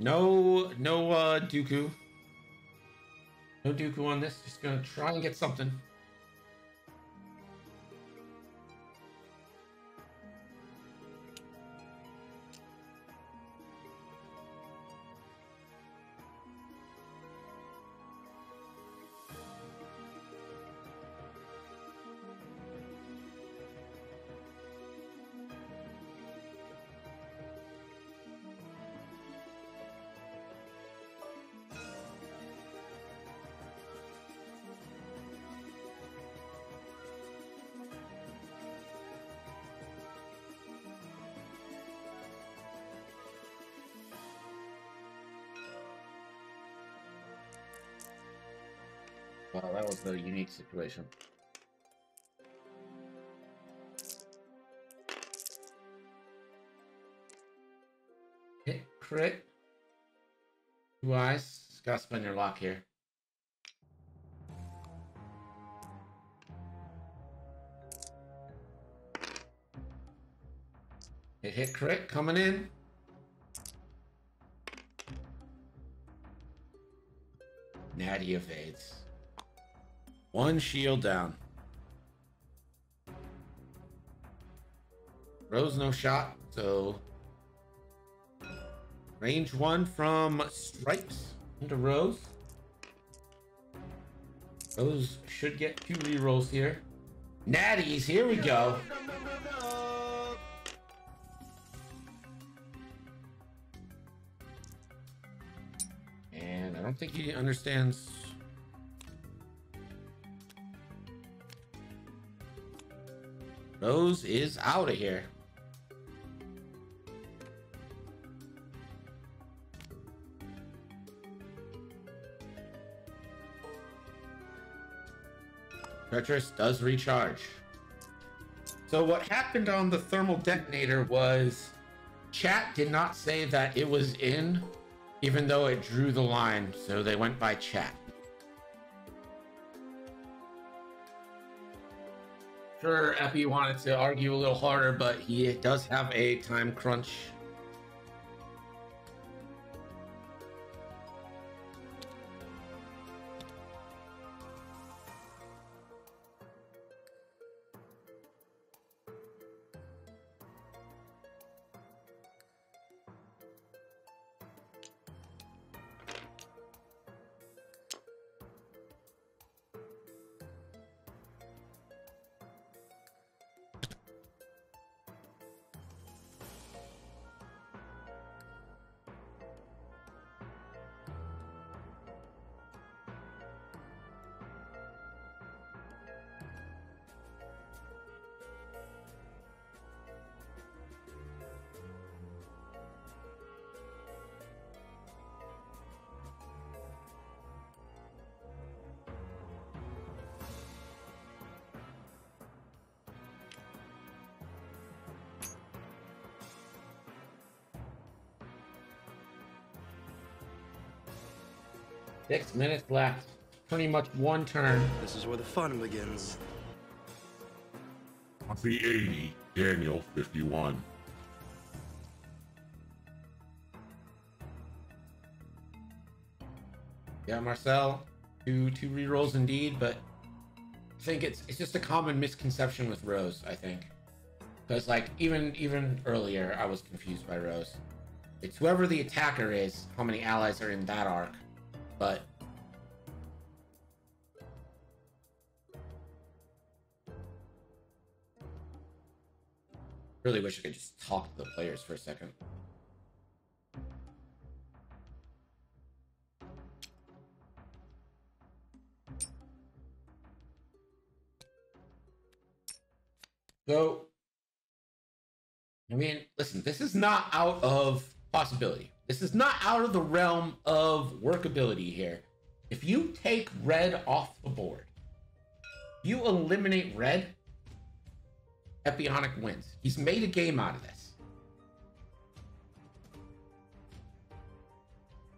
[SPEAKER 1] No, no uh, Dooku. No Dooku on this. Just gonna try and get something. A unique situation. Hit crit. Two eyes. Gotta spend your lock here. Hit hit crit coming in. Natty evades. One shield down. Rose no shot, so range one from Stripes into Rose. Rose should get two rerolls here. Natties, here we go. And I don't think he understands Rose is out of here. Treacherous does recharge. So what happened on the thermal detonator was chat did not say that it was in, even though it drew the line. So they went by chat. Sure, Epi wanted to argue a little harder, but he does have a time crunch. Six minutes left. Pretty much one turn.
[SPEAKER 3] This is where the fun begins.
[SPEAKER 2] The 80, Daniel 51.
[SPEAKER 1] Yeah, Marcel, two two rerolls indeed, but I think it's it's just a common misconception with Rose, I think. Because like even even earlier I was confused by Rose. It's whoever the attacker is, how many allies are in that arc but really wish I could just talk to the players for a second. So, I mean, listen, this is not out of possibility. This is not out of the realm of workability here. If you take red off the board, you eliminate red, Epionic wins. He's made a game out of this.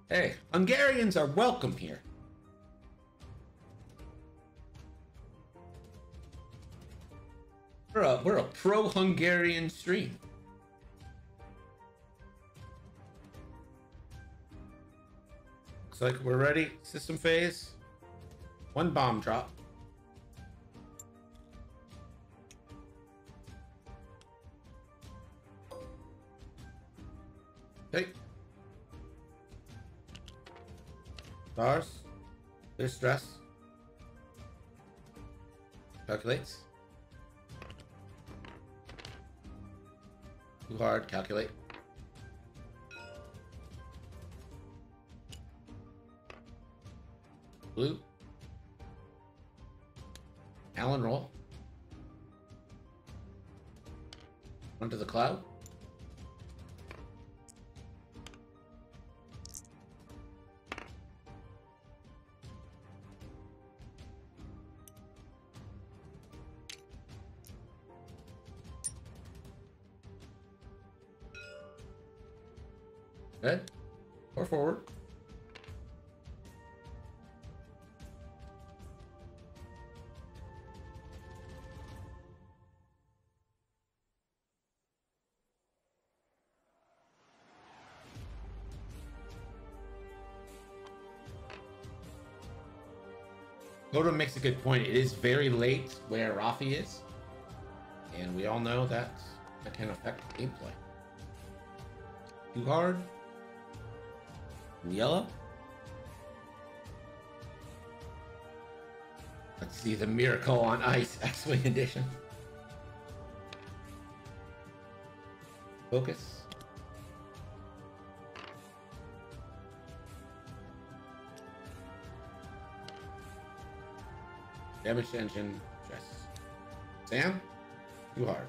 [SPEAKER 1] Hey, Hungarians are welcome here. We're a, we're a pro-Hungarian stream. Looks like we're ready. System phase. One bomb drop. Okay. Stars. There's stress. Calculates. Too hard. Calculate. Toto makes a good point. It is very late where Rafy is. And we all know that that can affect gameplay. Too hard, Yellow. Let's see the Miracle on Ice X-Wing Edition. Focus. Damage engine, stress. Zam? Too hard.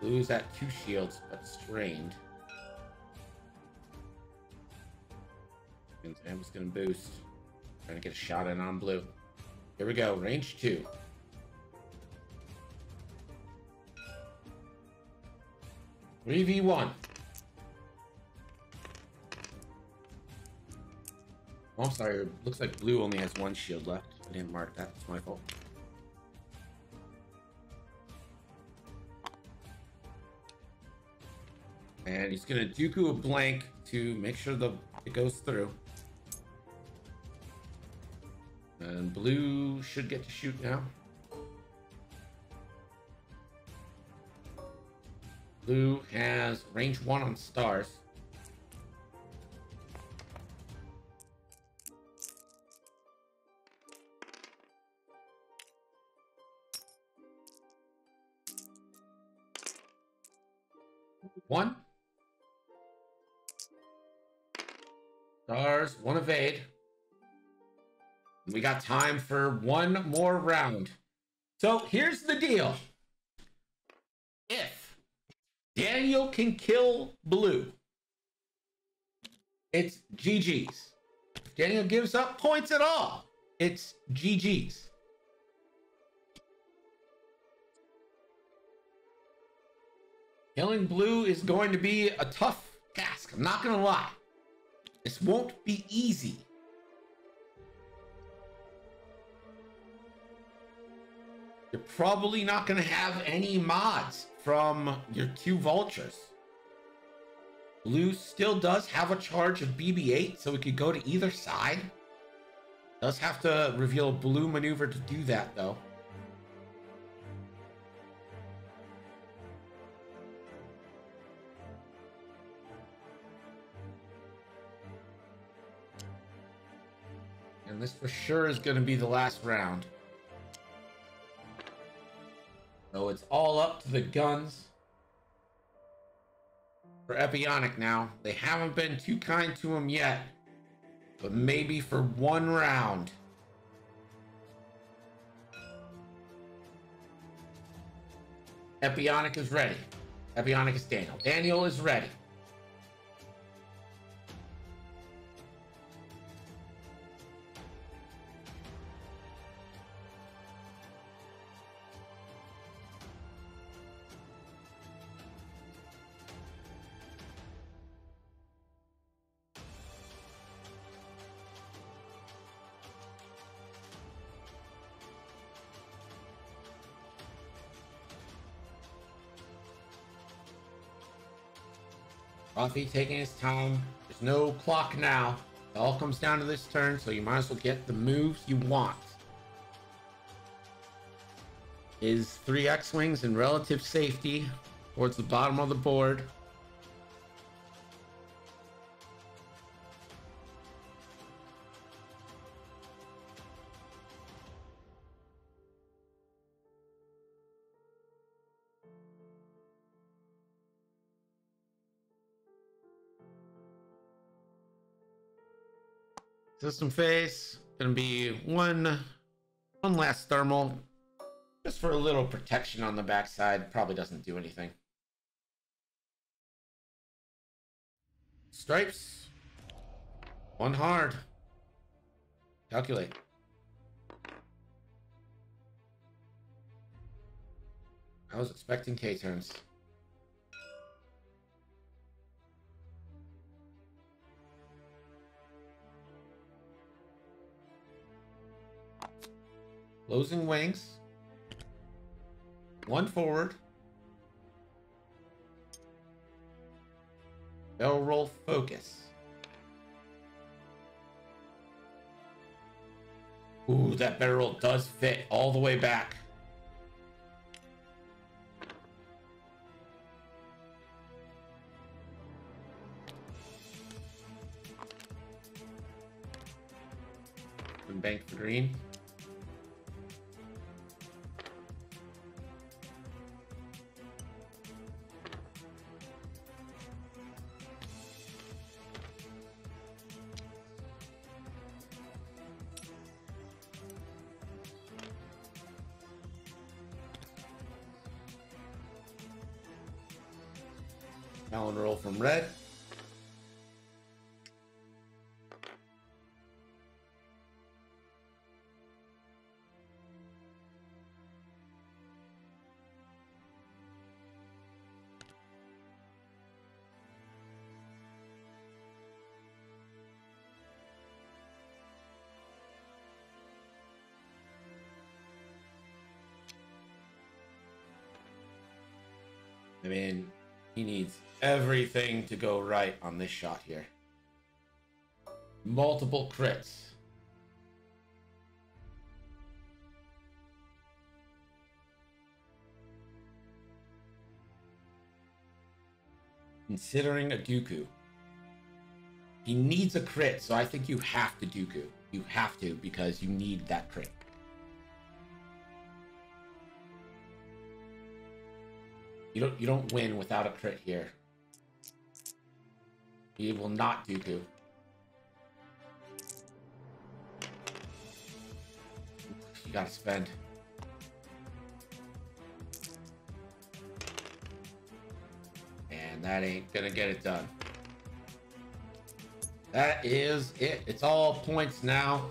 [SPEAKER 1] Lose at two shields, but strained. I'm just gonna boost. Trying to get a shot in on blue. Here we go, range two. Three v one. Oh, I'm sorry. Looks like blue only has one shield left. I didn't mark that. It's my fault. And he's gonna Dooku a blank to make sure the it goes through. And blue should get to shoot now. Blue has range one on stars. Time for one more round. So here's the deal. If Daniel can kill Blue, it's GG's. If Daniel gives up points at all, it's GG's. Killing Blue is going to be a tough task. I'm not going to lie. This won't be easy. You're probably not going to have any mods from your two vultures. Blue still does have a charge of BB-8, so it could go to either side. Does have to reveal a blue maneuver to do that, though. And this for sure is going to be the last round. So it's all up to the guns for Epionic now. They haven't been too kind to him yet, but maybe for one round. Epionic is ready. Epionic is Daniel. Daniel is ready. Rafy taking his time. There's no clock now. It all comes down to this turn, so you might as well get the moves you want. Is three X-Wings in relative safety towards the bottom of the board. System face gonna be one one last thermal just for a little protection on the backside. Probably doesn't do anything. Stripes. One hard. Calculate. I was expecting K turns. Closing wings. One forward. Barrel roll focus. Ooh, that barrel does fit all the way back. Bank for green. Talon everything to go right on this shot here. Multiple crits. Considering a Dooku. He needs a crit, so I think you have to Dooku. You have to because you need that crit. You don't you don't win without a crit here. He will not Dooku. You gotta spend. And that ain't gonna get it done. That is it. It's all points now.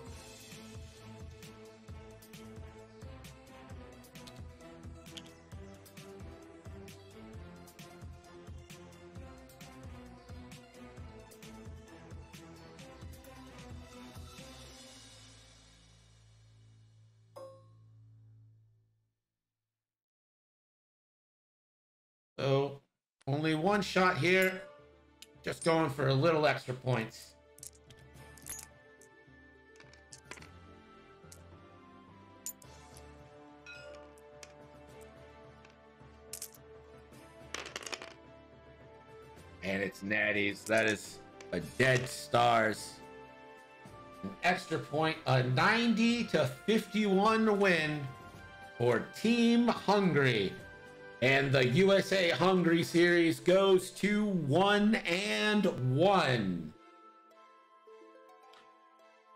[SPEAKER 1] Shot here. Just going for a little extra points. And it's natties. That is a dead stars. An extra point, a 90 to 51 win for Team Hungary. And the USA Hungary series goes to one and one.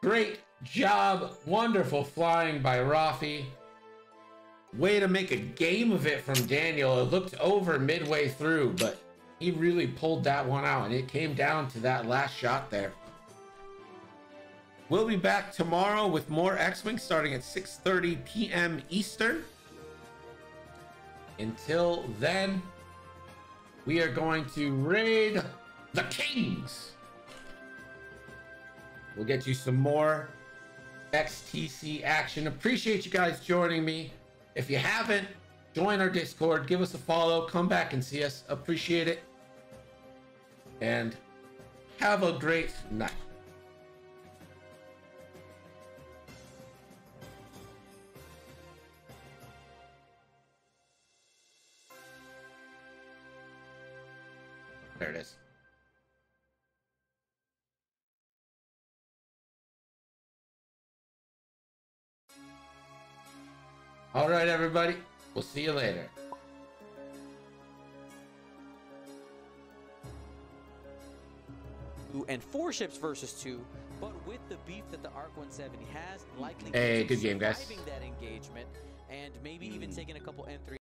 [SPEAKER 1] Great job. Wonderful flying by Rafy. Way to make a game of it from Daniel. It looked over midway through, but he really pulled that one out, and it came down to that last shot there. We'll be back tomorrow with more X-Wing starting at 6.30 p.m. Eastern. Until then, we are going to raid the Kings. We'll get you some more XTC action. Appreciate you guys joining me. If you haven't, join our Discord, give us a follow, come back and see us. Appreciate it. And have a great night. There it is. All right, everybody. We'll see you later.
[SPEAKER 4] and four ships versus two, but with the beef that the Arc 170 has, likely
[SPEAKER 1] Hey, good game, guys.
[SPEAKER 4] that engagement and maybe even hmm. taking a couple N3